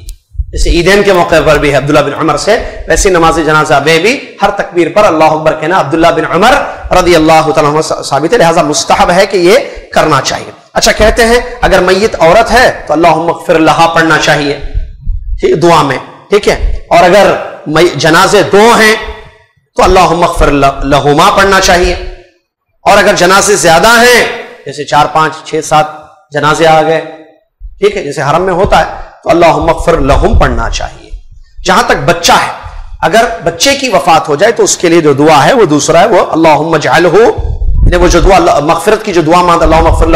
जैसे ईदेन के मौके पर भी है अब्दुल्ला बिन उमर से, वैसे नमाज़ जनाजा में भी हर तकबीर पर अल्लाह अकबर कहना अब्दुल्ला बिन उमर रदी अल्लाह साबित है, लिहाजा मुस्तहब है कि ये करना चाहिए। अच्छा कहते हैं, अगर मैयत औरत है तो अल्लाह फिर पढ़ना चाहिए दुआ में, ठीक है? और अगर जनाजे दो हैं तो अल्लाह फिर लहुमा पढ़ना चाहिए। और अगर जनाजे ज़्यादा हैं, जैसे चार, पाँच, छह, सात जनाजे आ गए, ठीक है, जैसे हरम में होता है तो अल्लाह मकफर लहुम पढ़ना चाहिए। जहाँ तक बच्चा है, अगर बच्चे की वफात हो जाए तो उसके लिए जो दुआ है, वो दूसरा है, वो अल्लाह जाल हो वो जो दुआ मगफरत की जो दुआ मांग अल्लाह मगफर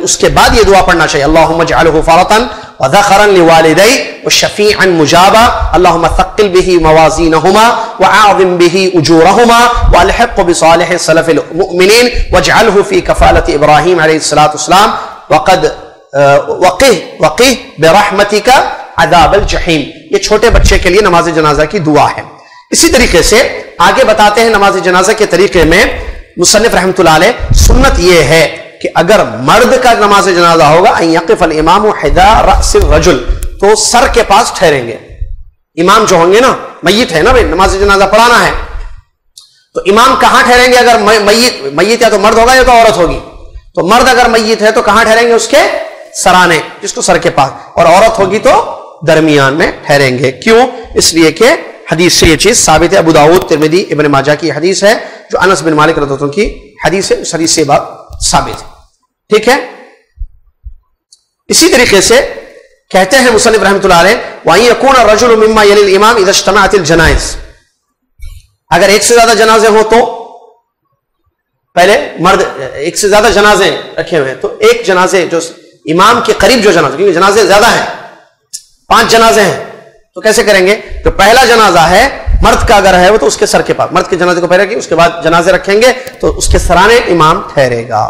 उसके बाद ये दुआ पढ़ना चाहिए अल्लाह जाल फ़ारतन वदखरन लिवालिदई व शफ़ीअन मुजाबा अल्लाहुम्मा थक्किल बिही मवाज़ीनहुमा व आज़िम बिही उजूरहुमा व अलहिक़ बिसालिह सलफ़िल मुमिनीन कफ़ालत इब्राहीम वस्सलाम वक़द वक़िह वक़िह बिरहमतिका अदाबल जहीम ये छोटे बच्चे के लिए नमाज़ जनाजा की दुआ है इसी तरीके से आगे बताते हैं नमाज़ जनाजा के तरीके में मुसनफ रहमत सुन्नत यह है कि अगर मर्द का नमाज़ जनाजा होगा यकीफ़ल इमाम रजुल तो सर के पास ठहरेंगे। इमाम जो होंगे ना मैत है ना भाई, नमाज़ जनाजा पढ़ाना है। तो इमाम कहाँ ठहरेंगे अगर मैत मैत या तो मर्द होगा या तो औरत होगी? तो मर्द अगर मैत है तो कहाँ ठहरेंगे उसके? सराने, जिसको सर के पास। और औरत होगी तो दरमियान में ठहरेंगे। क्यों? इसलिए कि हदीस से यह चीज़ साबित है। अबू दाऊद, तिरमिदी, इबन माजा की हदीस है, जो अनस बिन मालिक रदतों की हदीस है। हदीस से बात साबित है। ठीक है? इसी तरीके से कहते हैं मुसलिफ रहमत वहीं यकून रजुल मिम्मा इमाम जनाइज। अगर एक से ज़्यादा जनाजे हो तो पहले मर्द, एक से ज़्यादा जनाजे रखे हुए हैं तो एक जनाजे जो इमाम के करीब जो जनाजे, क्योंकि जनाजे ज़्यादा है, पाँच जनाजे हैं तो कैसे करेंगे? जो पहला जनाजा है, मर्द का अगर है वो तो उसके सर के पास, मर्द के जनाजे को पहले उसके बाद जनाजे रखेंगे तो उसके सराने इमाम ठहरेगा।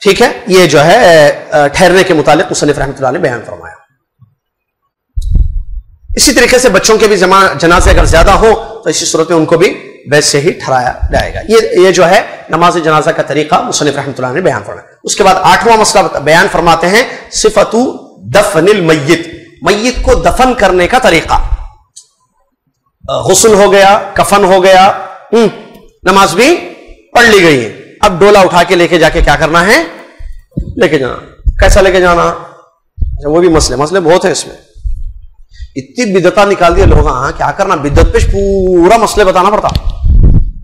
ठीक है? ये जो है ठहरने के मुतालिक मुसनफ रहमत ने बयान फरमाया। इसी तरीके से बच्चों के भी जमा जनाजे अगर ज़्यादा हो तो इसी सूरत में उनको भी वैसे ही ठहराया जाएगा। ये ये जो है नमाज़ जनाजा का तरीका मुसनफ रहमत ने बयान फरमाया। उसके बाद आठवां मसला बयान फरमाते हैं सिफतु दफनिल मैत मैत को दफन करने का तरीका। गसल हो गया कफन हो गया हम्म, नमाज़ भी पढ़ ली गई है। अब डोला उठा के लेके जाके क्या करना है? लेके जाना। कैसा लेके जाना? अच्छा वो भी मसले। मसले बहुत है इसमें। इतनी बिदता निकाल दिया लोग हाँ क्या करना? बिद्दत पे पूरा मसले बताना पड़ता।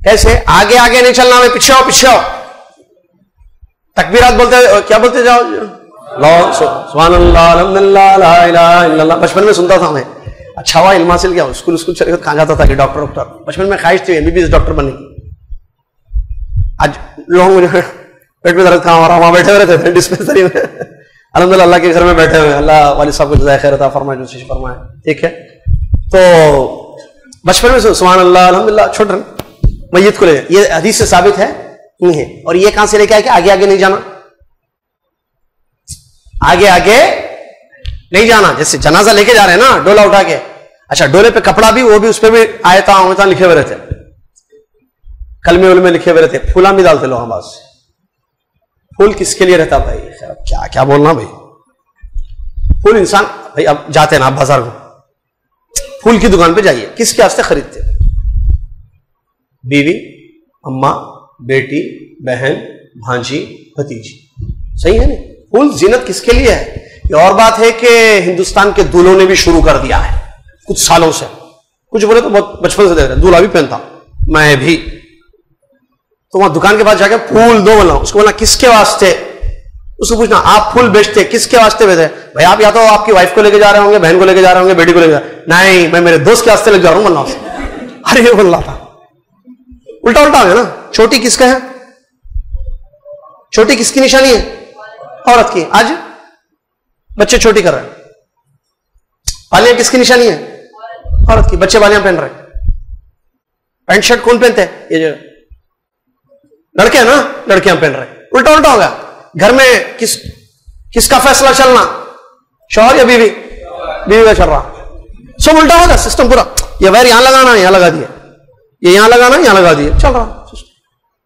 कैसे? आगे आगे नहीं चलना मैं पीछे आओ पीछे आओ। तकबीरात बोलते क्या बोलते जाओ? बचपन में सुनता था मैं। अच्छा हुआ, इल्मा से गया स्कूल स्कूल चले कहा जाता था कि डॉक्टर डॉक्टर? बचपन में ख्वाहिश थी, एमबीबीएस डॉक्टर बनने की। आज लोग मुझे पेट में दर्द कहाँ हो रहा वहाँ बैठे हुए रहते थे डिस्पेंसरी में। अलहमदिल्ला अल्लाह के घर में बैठे हुए अल्लाह वाली साहब को जजाय खैर था फरमाए, जो फरमाए। ठीक है? तो बचपन में सुबह अल्लाह अलहमदिल्ला छोटे मैत को ले ये हदीस से साबित है, नहीं है। और ये कहाँ से लेके आए कि आगे आगे नहीं जाना? आगे आगे नहीं जाना। जैसे जनाजा लेके जा रहे हैं ना, डोला उठा के। अच्छा डोले पे कपड़ा भी, वो भी उस पर भी आयता अमता लिखे हुए रहते कलमे उलमे लिखे हुए रहते, फूला भी डालते लोग बस फूल किसके लिए रहता भाई? क्या क्या बोलना भाई? फूल इंसान, भाई अब जाते ना, आप बाज़ार को फूल की दुकान पे जाइए, किसके वास्ते खरीदते बीवी, अम्मा, बेटी, बहन, भांजी, भतीजी। सही है ना फूल जीनत किसके लिए है? ये और बात है कि हिंदुस्तान के दूल्हों ने भी शुरू कर दिया है, कुछ सालों से। कुछ बोले तो बहुत बचपन से देख रहे दूल्हा भी पहनता, मैं भी। तो वहाँ दुकान के पास जाकर फूल दो बोला उसको बोला किसके वास्ते? उसको पूछना, आप फूल बेचते किसके वास्ते बेचते भाई, आप या तो आपकी वाइफ को लेके जा रहे होंगे, बहन को लेके जा रहे होंगे, बेटी को लेके जा नहीं, मैं मेरे दोस्त के वास्ते लेके जा रहा हूँ, बोलना अरे, ये बोल रहा था। उल्टा उल्टा हो गया ना। छोटी किसका है? छोटी किसकी निशानी है? औरत की। आज बच्चे छोटी कर रहे हैं। बालियाँ किसकी निशानी है? औरत की। बच्चे बालियाँ पहन रहे पैंट शर्ट कौन पहनते हैं? ये जो लड़के हैं ना, लड़कियाँ पहन रहे उल्टा उल्टा होगा। घर में किस, किसका फैसला चलना? शोहर या बीवी? बीवी का चल रहा। सब उल्टा होगा सिस्टम पूरा। ये वायर यहाँ लगाना, यहाँ लगा दिया। ये यहाँ लगाना, यहाँ लगा दिया। चल रहा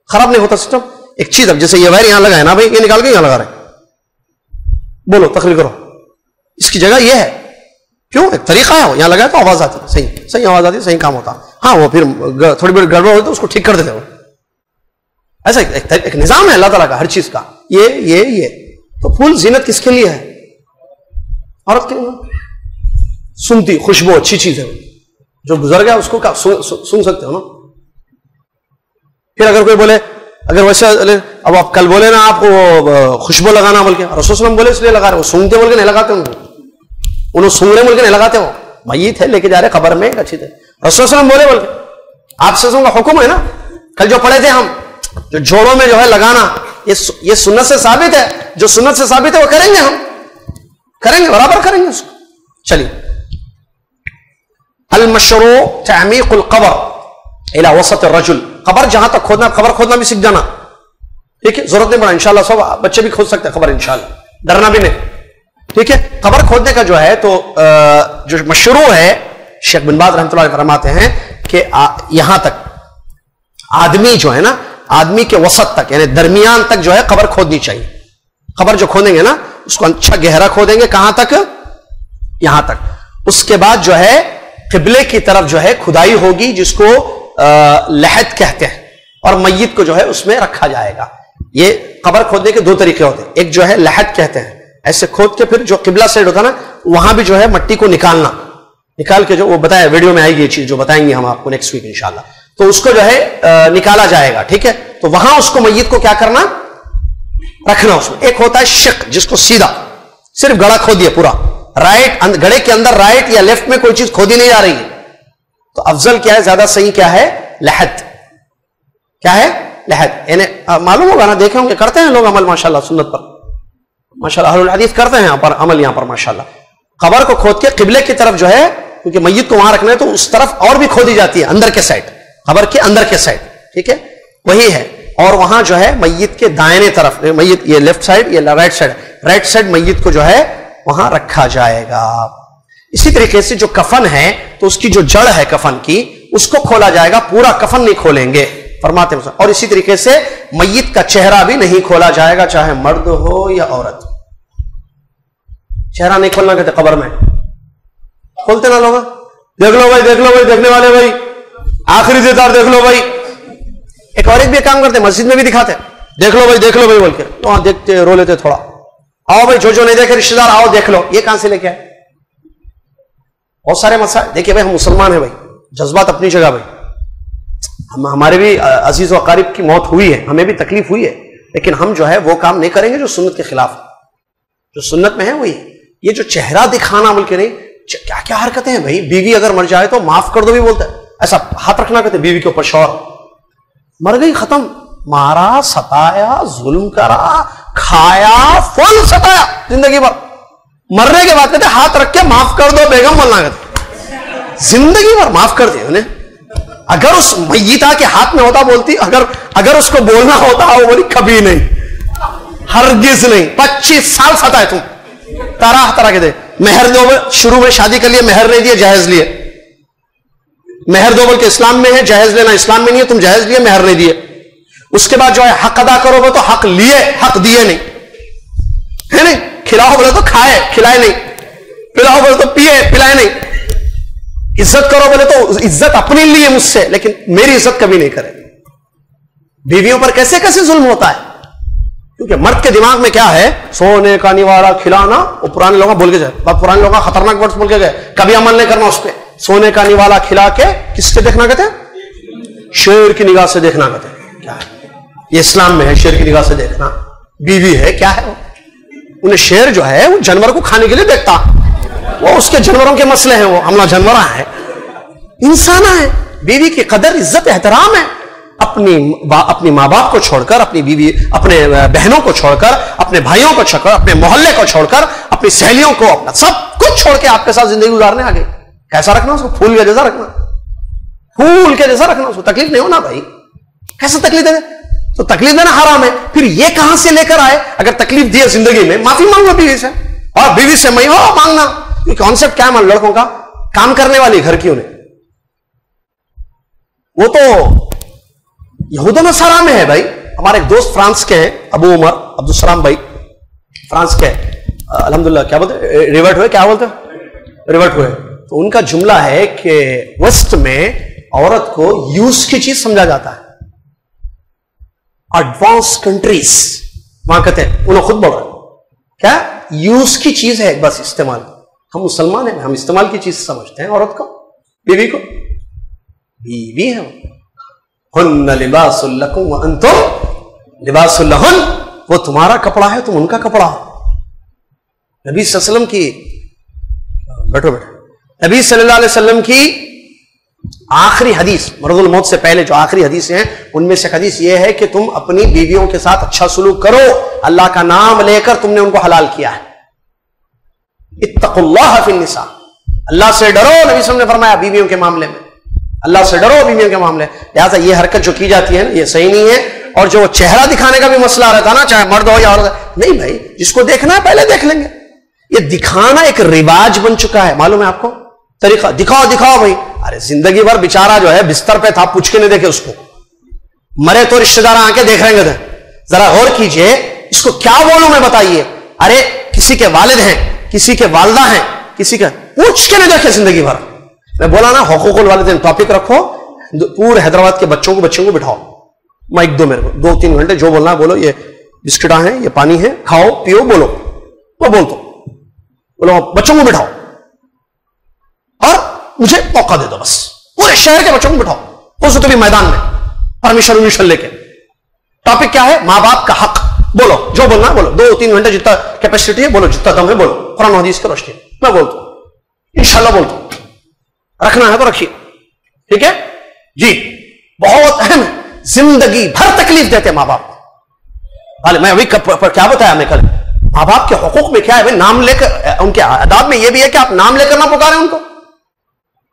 खराब नहीं होता सिस्टम एक चीज़ अब जैसे ये वायर यहाँ लगाए ना भाई, ये निकाल के यहाँ लगा रहे बोलो, तकलीफ़ करो। इसकी जगह ये है। क्यों? एक तरीका है, यहाँ लगाए तो आवाज़ आती है। सही सही आवाज़ आती है, सही काम होता हाँ। वो फिर थोड़ी बड़ी गड़बड़ होती तो उसको ठीक कर देते वो। ऐसा एक, एक, एक निज़ाम है अल्लाह तला का हर चीज़ का। ये ये ये। तो फूल जीनत किसके लिए है? औरत के लिए। सुनती खुशबू अच्छी चीज़ है जो गुजर गया उसको क्या सुन, सुन सकते हो ना? फिर अगर कोई बोले अगर वैसे अब आप कल बोले ना आप वो खुशबू लगाना बोल के रसोसलम बोले इसलिए लगा रहे हो सूंघते बोल के नहीं लगाते उनको उन्होंने सूंघ रहे बोल के नहीं लगाते हो मई थे लेके जा रहे खबर में अच्छी थे। रसोसलम बोले बोल के आपसे का हुक्म है ना? कल जो पढ़े थे हम जो जोड़ों में जो है लगाना, ये ये सुन्नत से साबित है। जो सुन्नत से साबित है, वो करेंगे हम। करेंगे, बराबर करेंगे उसको। चलिए। अलमशरो तमीकुल कबर इला वसत रजुल। खबर जहाँ तक खोदना खबर खोदना भी सीख जाना। ठीक है ज़रूरत नहीं पड़ा, इंशाल्लाह सब बच्चे भी खोद सकते हैं खबर इंशाल्लाह। डरना भी नहीं। ठीक है? खबर खोदने का जो है तो जो मशरू है, शेख बिन बाज रहमत फरमाते हैं कि यहाँ तक आदमी जो है ना आदमी के वसत तक, यानी दरमियान तक जो है खबर खोदनी चाहिए। खबर जो खोदेंगे ना, उसको अच्छा गहरा खोदेंगे कहाँ तक? यहाँ तक। उसके बाद जो है, किबले की तरफ़ जो है खुदाई होगी, जिसको लहद कहते हैं, और मैयत को जो है उसमें रखा जाएगा। ये कबर खोदने के दो तरीके होते हैं। एक जो है लहद कहते हैं। ऐसे खोद के फिर जो किबला साइड होता है ना, वहाँ भी जो है मट्टी को निकालना। निकाल के जो वो बताया वीडियो में आएगी ये चीज़ जो बताएँगे हम आपको नेक्स्ट वीक इंशाल्लाह। तो उसको जो है निकाला जाएगा, ठीक है? तो वहाँ उसको मैयत को क्या करना? रखना उसमें। एक होता है शिक, जिसको सीधा, सिर्फ़ गड़ा खोदिए पूरा। राइट गड़े के अंदर राइट या लेफ़्ट में कोई चीज़ खोदी नहीं जा रही है। तो अफजल क्या है? ज़्यादा सही क्या है? लहद। क्या है? लहद। यानी मालूम होगा ना, देखे होंगे, करते हैं लोग अमल, माशाल्लाह, सुन्नत पर। माशाल्लाह हदीस करते हैं यहाँ पर अमल यहाँ पर, माशाल्लाह। खबर को खोद के किबले की तरफ़ जो है, क्योंकि मैयत को वहाँ रखना है तो उस तरफ़ और भी खोदी जाती है, अंदर के साइड खबर के अंदर के साइड ठीक है? वही है। और वहाँ जो है, मैयत के दायने तरफ़ मैयत, ये लेफ़्ट साइड ये राइट साइड राइट साइड मैयत को जो है, वहाँ रखा जाएगा। इसी तरीके से जो कफन है तो उसकी जो जड़ है कफन की, उसको खोला जाएगा, पूरा कफन नहीं खोलेंगे। फरमाते हैं और इसी तरीके से मैयत का चेहरा भी नहीं खोला जाएगा, चाहे मर्द हो या औरत। चेहरा नहीं खोलना कहते कबर में। खोलते ना लोग। देख लो भाई, देख लो भाई, देखने वाले भाई। आखिरी देदार देख लो भाई। एक और एक भी काम करते मस्जिद में भी दिखाते देख लो भाई देख लो भाई बोल के। तो वहाँ देखते रो लेते थोड़ा। आओ भाई जो जो नहीं देखे रिश्तेदार आओ देख लो। ये कहाँ से लेके आए? बहुत सारे मसा देखिए भाई हम मुसलमान हैं भाई। जज्बात अपनी जगह भाई। हम हमारे भी अज़ीज़ वकारिब की मौत हुई है। हमें भी तकलीफ़ हुई है। लेकिन हम जो है वो काम नहीं करेंगे जो सुन्नत के खिलाफ जो सुन्नत में है वही। ये जो चेहरा दिखाना बोल के नहीं क्या क्या हरकतें हैं भाई। बीवी अगर मर जाए तो माफ़ कर दो भी बोलते ऐसा हाथ रखना कहते बीवी के ऊपर शौर मर गई, खत्म। मारा, सताया, जुल्म करा, खाया, फल सताया, ज़िंदगी भर। मरने के बाद कहते हाथ रख के माफ़ कर दो, बेगम बोलना कहते ज़िंदगी भर माफ़ कर दिया उन्हें। अगर उस मैयता के हाथ में होता बोलती, अगर अगर उसको बोलना होता, वो बोली, कभी नहीं। हरगिज नहीं। पच्चीस साल सताए तुम। तरह तरह के दे। मेहर दोबल शुरू में शादी कर लिए, मेहर नहीं दिए जहेज लिए। मेहर दोबल के इस्लाम में है जहेज लेना इस्लाम में नहीं है, तुम जहेज लिए, मेहर नहीं दिए। उसके बाद जो है, हक अदा करो करोगे तो हक लिए, हक दिए नहीं। है नहीं? खिलाओ बोले तो खाए, खिलाए नहीं। पिलाओ बोले तो पिए, पिलाए नहीं। इज़्ज़त करो बोले तो इज़्ज़त अपने लिए मुझसे, लेकिन मेरी इज़्ज़त कभी नहीं करे। बीवियों पर कैसे कैसे जुल्म होता है? क्योंकि मर्द के दिमाग में क्या है? सोने का निवारा, खिलाना, वो पुराने लोग बोल के जाए। पुराने लोग खतरनाक वर्ड्स बोल के गए। कभी अमल नहीं करना उस पर सोने का निवाला खिला के किससे देखना कहते हैं? शेर की निगाह से देखना कहते हैं। क्या है? ये इस्लाम में है, शेर की निगाह से देखना। बीवी है, क्या है वो? उन्हें शेर जो है, वो जानवर को खाने के लिए देखता। वो उसके जानवरों के मसले हैं वो। हमला जानवर है। इंसान है। बीवी की कदर, इज़्ज़त, एहतराम है। अपनी अपनी माँ बाप को छोड़कर, अपनी बीवी, अपने बहनों को छोड़कर, अपने भाइयों को छोड़कर, अपने मोहल्ले को छोड़कर, अपनी सहेलियों को, अपना सब कुछ छोड़ के आपके साथ ज़िंदगी गुजारने आ गए कैसा रखना उसको? फूल के जैसा रखना। फूल के जैसा रखना उसको। तकलीफ़ नहीं होना भाई? कैसा तकलीफ़ देना तो तकलीफ़ देना हराम है। फिर ये कहाँ से लेकर आए? अगर तकलीफ़ दिए ज़िंदगी में, माफ़ी मांगो बीवी से। और बीवी से मैं हो, मांगना। ये कॉन्सेप्ट क्या है लड़कों का? काम करने वाली घर की उन्हें। वो तो यहूदा में है भाई। हमारे एक दोस्त फ्रांस के हैं, अबू उमर अब्दुलसलाम भाई। फ्रांस के अलहमदुल्ला क्या बोलते रिवर्ट हुए? क्या बोलते रिवर्ट हुए। तो उनका जुमला है कि वेस्ट में औरत को यूज़ की चीज़ समझा जाता है। एडवांस कंट्रीज़ वहाँ कहते हैं, उन्होंने खुद बोला। क्या? यूज़ की चीज़ है बस इस्तेमाल। हम मुसलमान हैं, हम इस्तेमाल की चीज़ समझते हैं औरत को, बीवी को। बीवी है हन लिबासुल्लकुम लिबासुल्लहन वो तुम्हारा कपड़ा है, तुम उनका कपड़ा। हो नबी वसल्लम की बैठो बैठो। नबी सल्लल्लाहु अलैहि वसल्लम की आखिरी हदीस, मरदुल मौत से पहले जो आखिरी हदीस हैं, उनमें से हदीस यह है कि तुम अपनी बीवियों के साथ अच्छा सुलूक करो, अल्लाह का नाम लेकर तुमने उनको हलाल किया है। इत्तकुल्लाह अल्लाह से डरो, नबी ने फरमाया बीवियों के मामले में। अल्लाह से डरो बीवियों के मामले लिहाजा ये हरकत जो की जाती है ना, ये सही नहीं है, और जो चेहरा दिखाने का भी मसला रहता ना, चाहे मर्द हो या औरत, नहीं भाई, जिसको देखना है पहले देख लेंगे। ये दिखाना एक रिवाज बन चुका है, मालूम है आपको? तरीका, दिखाओ दिखाओ भाई। अरे, ज़िंदगी भर बेचारा जो है बिस्तर पे था, पूछ के नहीं देखे उसको। मरे तो रिश्तेदार आके देख रहे थे जरा गौर कीजिए, इसको क्या बोलू मैं बताइए। अरे, किसी के वालिद हैं, किसी के वालदा हैं, किसी के, पूछ के नहीं देखे ज़िंदगी भर। मैं बोला ना, हकूकुल वाले टॉपिक रखो पूरे हैदराबाद के बच्चों को बच्चों को बिठाओ। माइक दो मेरे को, दो तीन घंटे, जो बोलना है बोलो, ये बिस्किटा है, ये पानी है, खाओ, पियो, बोलो। वो बोल दो बोलो, बच्चों को बिठाओ। मुझे मौका दे दो बस। पूरे शहर के बच्चों को बिठाओ। उस तो भी मैदान में। परमिशन उर्मिशन लेके। टॉपिक क्या है? माँ बाप का हक। बोलो। जो बोलना बोलो। दो तीन घंटे जितना कैपेसिटी है, बोलो। जितना दम है, बोलो। कुरान हदीस के रोशनी। मैं बोलता हूँ। इंशाल्लाह बोलता हूँ। रखना है तो रखिए। ठीक है? जी। बहुत अहम है। ज़िंदगी भर तकलीफ़ देते माँ बाप अरे, मैं अभी क्या बताया मैं कल? माँ बाप के हकूक में क्या है? भाई, नाम लेकर, उनके आदाब में यह भी है कि आप नाम लेकर ना पुकारें उनको।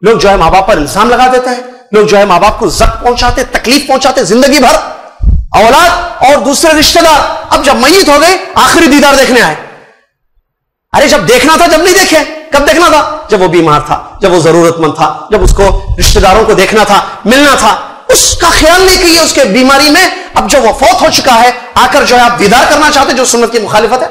लोग जो है माँ बाप पर इल्ज़ाम लगा देते हैं, लोग जो है माँ बाप को जख्म पहुंचाते तकलीफ़ पहुंचाते ज़िंदगी भर। औलाद और दूसरे रिश्तेदार, अब जब मैत हो गए, आखिरी दीदार देखने आए। अरे जब देखना था, जब नहीं देखे, कब देखना था? जब वो बीमार था, जब वो जरूरतमंद था, जब उसको रिश्तेदारों को देखना था, मिलना था, उसका ख्याल नहीं किया उसके बीमारी में, अब जो वो फौत हो चुका है, आकर जो है आप दीदार करना चाहते जो सुन्नत की मुखालिफत है।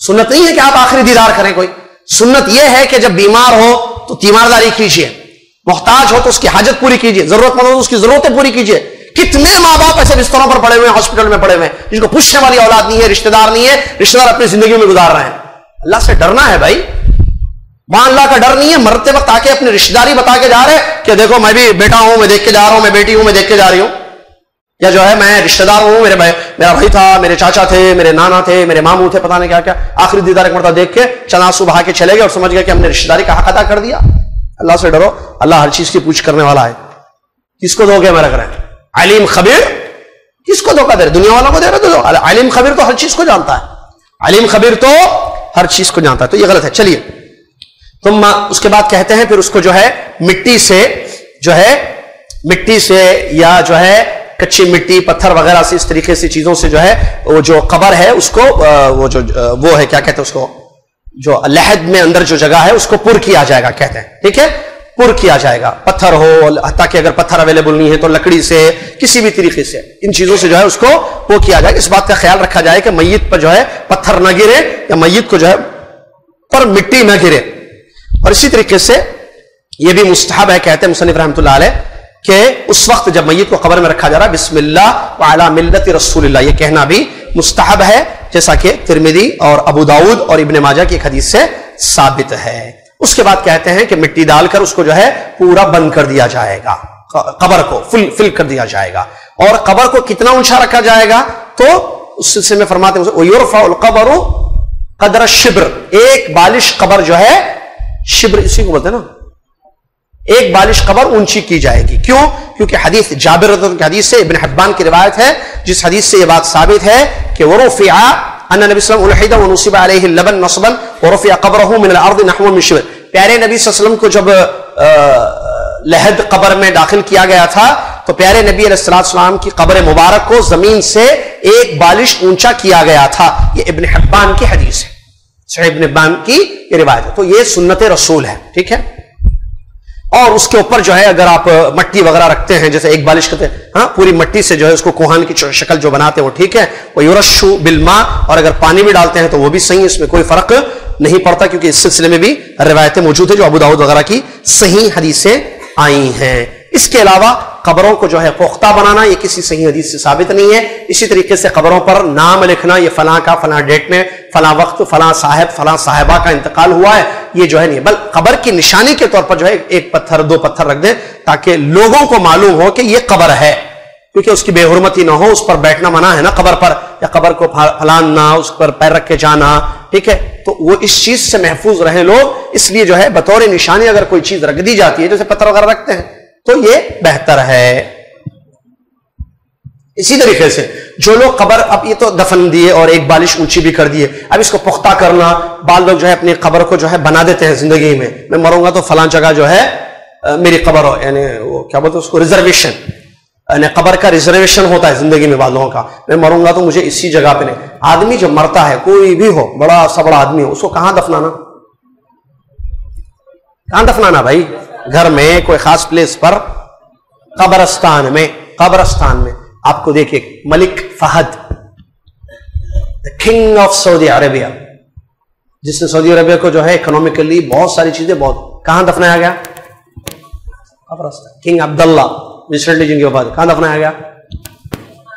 सुन्नत नहीं है कि आप आखिरी दीदार करें कोई। सुन्नत यह है कि जब बीमार हो तो तीमारदारी कीजिए। मोहताज हो तो उसकी हाजत पूरी कीजिए। जरूरतमंद हो तो उसकी जरूरतें पूरी कीजिए। कितने माँ बाप ऐसे बिस्तरों पर पड़े हुए हैं हॉस्पिटल में पड़े हुए हैं, जिनको पूछने वाली औलाद नहीं है, रिश्तेदार नहीं है, रिश्तेदार अपनी ज़िंदगी में गुजार रहे हैं। अल्लाह से डरना है भाई। वहाँ अल्लाह का डर नहीं है, मरते वक्त आके अपनी रिश्तेदारी बता के जा रहे कि देखो मैं भी बेटा हूँ, मैं देख के जा रहा हूँ, मैं बेटी हूँ, मैं देख के जा रही हूँ। या जो है, मैं रिश्तेदार हूँ, मेरे भाई, मेरा भाई था, मेरे चाचा थे, मेरे नाना थे, मेरे मामू थे, पता नहीं क्या क्या आखिरी दीदार एक मरता देख के चनासू बहा के चले गए और समझ गए कि हमने रिश्तेदारी का हक अदा कर दिया। अल्लाह से डरो, अल्लाह हर चीज़ की पूछ करने वाला है। किसको दोगे मेरा करें अलीम खबीर? किसको धोखा दे रहे दुनिया वालों को दे रहे तो अलीम खबीर तो हर चीज़ को जानता है। अलीम खबीर तो हर चीज़ को जानता है। तो ये गलत है। चलिए। तुम उसके बाद कहते हैं, फिर उसको जो है, मिट्टी से, जो है, मिट्टी से या जो है कच्ची मिट्टी, पत्थर वगैरह से इस तरीके से चीज़ों से जो है, वो जो कबर है, उसको वो जो वो है, क्या कहते हैं उसको? जो लहद में अंदर जो जगह है, उसको पुर किया जाएगा, कहते हैं। ठीक है? पुर किया जाएगा। पत्थर हो, ताकि अगर पत्थर अवेलेबल नहीं है तो लकड़ी से, किसी भी तरीके से, इन चीज़ों से जो है, उसको वो किया जाएगा इस बात का ख्याल रखा जाए कि मैयत पर जो है, पत्थर न गिरे, या मैयत को जो है, पर मिट्टी ना गिरे। और इसी तरीके से यह भी मुस्तहब है, कहते हैं मुसनफ रहमत कि उस वक्त जब मैयत को कबर में रखा जा रहा है, बिस्मिल्लाह वाला मिल्लत रसूलुल्लाह, ये कहना भी मुस्तहब है, जैसा कि तिरमिदी और अबू दाऊद और इबन माजा की हदीस से साबित है। उसके बाद कहते हैं कि मिट्टी डालकर उसको जो है पूरा बंद कर दिया जाएगा कबर को, फुल, फिल कर दिया जाएगा। और कबर को कितना ऊँचा रखा जाएगा? तो उस सिलसिले में फरमाते हैं कबर कदर शिब्र एक बालिश कबर जो है, शिब्र, इसी को बोलते हैं ना एक बालिश कबर ऊँची की जाएगी। क्यों? क्योंकि हदीस जाबिर की हदीस से इबन हब्बान की रिवायत है, जिस हदीस से यह बात साबित है कि वरुफिया लबन नसबन वरुफिया कबर मिन अर्द नहव मिन शिब्र प्यारे नबी वसल्लम को जब लहद कबर में दाखिल किया गया था तो प्यारे नबी अलैहिस्सलाम की कबर मुबारक को ज़मीन से एक बालिश ऊँचा किया गया था। यह इब्न हब्बान की हदीस है। इब्न हब्बान की रिवायत है। तो यह सुन्नत रसूल है। ठीक है? और उसके ऊपर जो है, अगर आप मट्टी वगैरह रखते हैं, जैसे एक बालिश करते हैं हाँ पूरी मट्टी से जो है, उसको कुहान की शक्ल जो बनाते हैं, वो ठीक है। वो यूरशु बिलमा, और अगर पानी भी डालते हैं तो वो भी सही है इसमें कोई फ़र्क नहीं पड़ता, क्योंकि इस सिलसिले में भी रिवायतें मौजूद है, जो अबूदाऊद वगैरह की सही हदीसें आई हैं। इसके अलावा कब्रों को जो है पुख्ता बनाना ये किसी सही हदीस से साबित नहीं है। इसी तरीके से कब्रों पर नाम लिखना, ये फला का, फला डेट में, फला वक्त, फला साहब, फला साहबा का इंतकाल हुआ है, ये जो है नहीं बल कबर की निशानी के तौर पर जो है एक पत्थर, दो पत्थर रख दें ताकि लोगों को मालूम हो कि ये कबर है। क्योंकि उसकी बेहरमती ना हो, उस पर बैठना मना है ना कबर पर, या कबर को फलानना उस पर पैर रख के जाना, ठीक है? तो वो इस चीज़ से महफूज रहे लोग, इसलिए जो है बतौर निशानी अगर कोई चीज़ रख दी जाती है, जैसे पत्थर वगैरह रखते हैं तो ये बेहतर है। इसी तरीके से जो लोग कबर अब ये तो दफन दिए और एक बालिश ऊँची भी कर दिए अब इसको पुख्ता करना बाल लोग जो है अपनी कबर को जो है बना देते हैं ज़िंदगी में। मैं मरूँगा तो फलां जगह जो है आ, मेरी कबर हो यानी वो क्या बोलते उसको रिजर्वेशन यानी कबर का रिजर्वेशन होता है ज़िंदगी में बालों का। मैं मरूँगा तो मुझे इसी जगह पे नहीं। आदमी जो मरता है कोई भी हो बड़ा सा बड़ा आदमी हो उसको कहाँ दफनाना? कहाँ दफनाना भाई? घर में कोई खास प्लेस पर कब्रस्तान में कब्रस्तान में। आपको देखिए, Malik Fahd the king of Saudi Arabia जिसने सऊदी अरेबिया को जो है इकोनॉमिकली बहुत सारी चीज़ें बहुत, कहाँ दफनाया गया? कब्रस्तान। किंग अब्दुल्ला रिसेंटली जिनके वफात कहाँ दफनाया गया?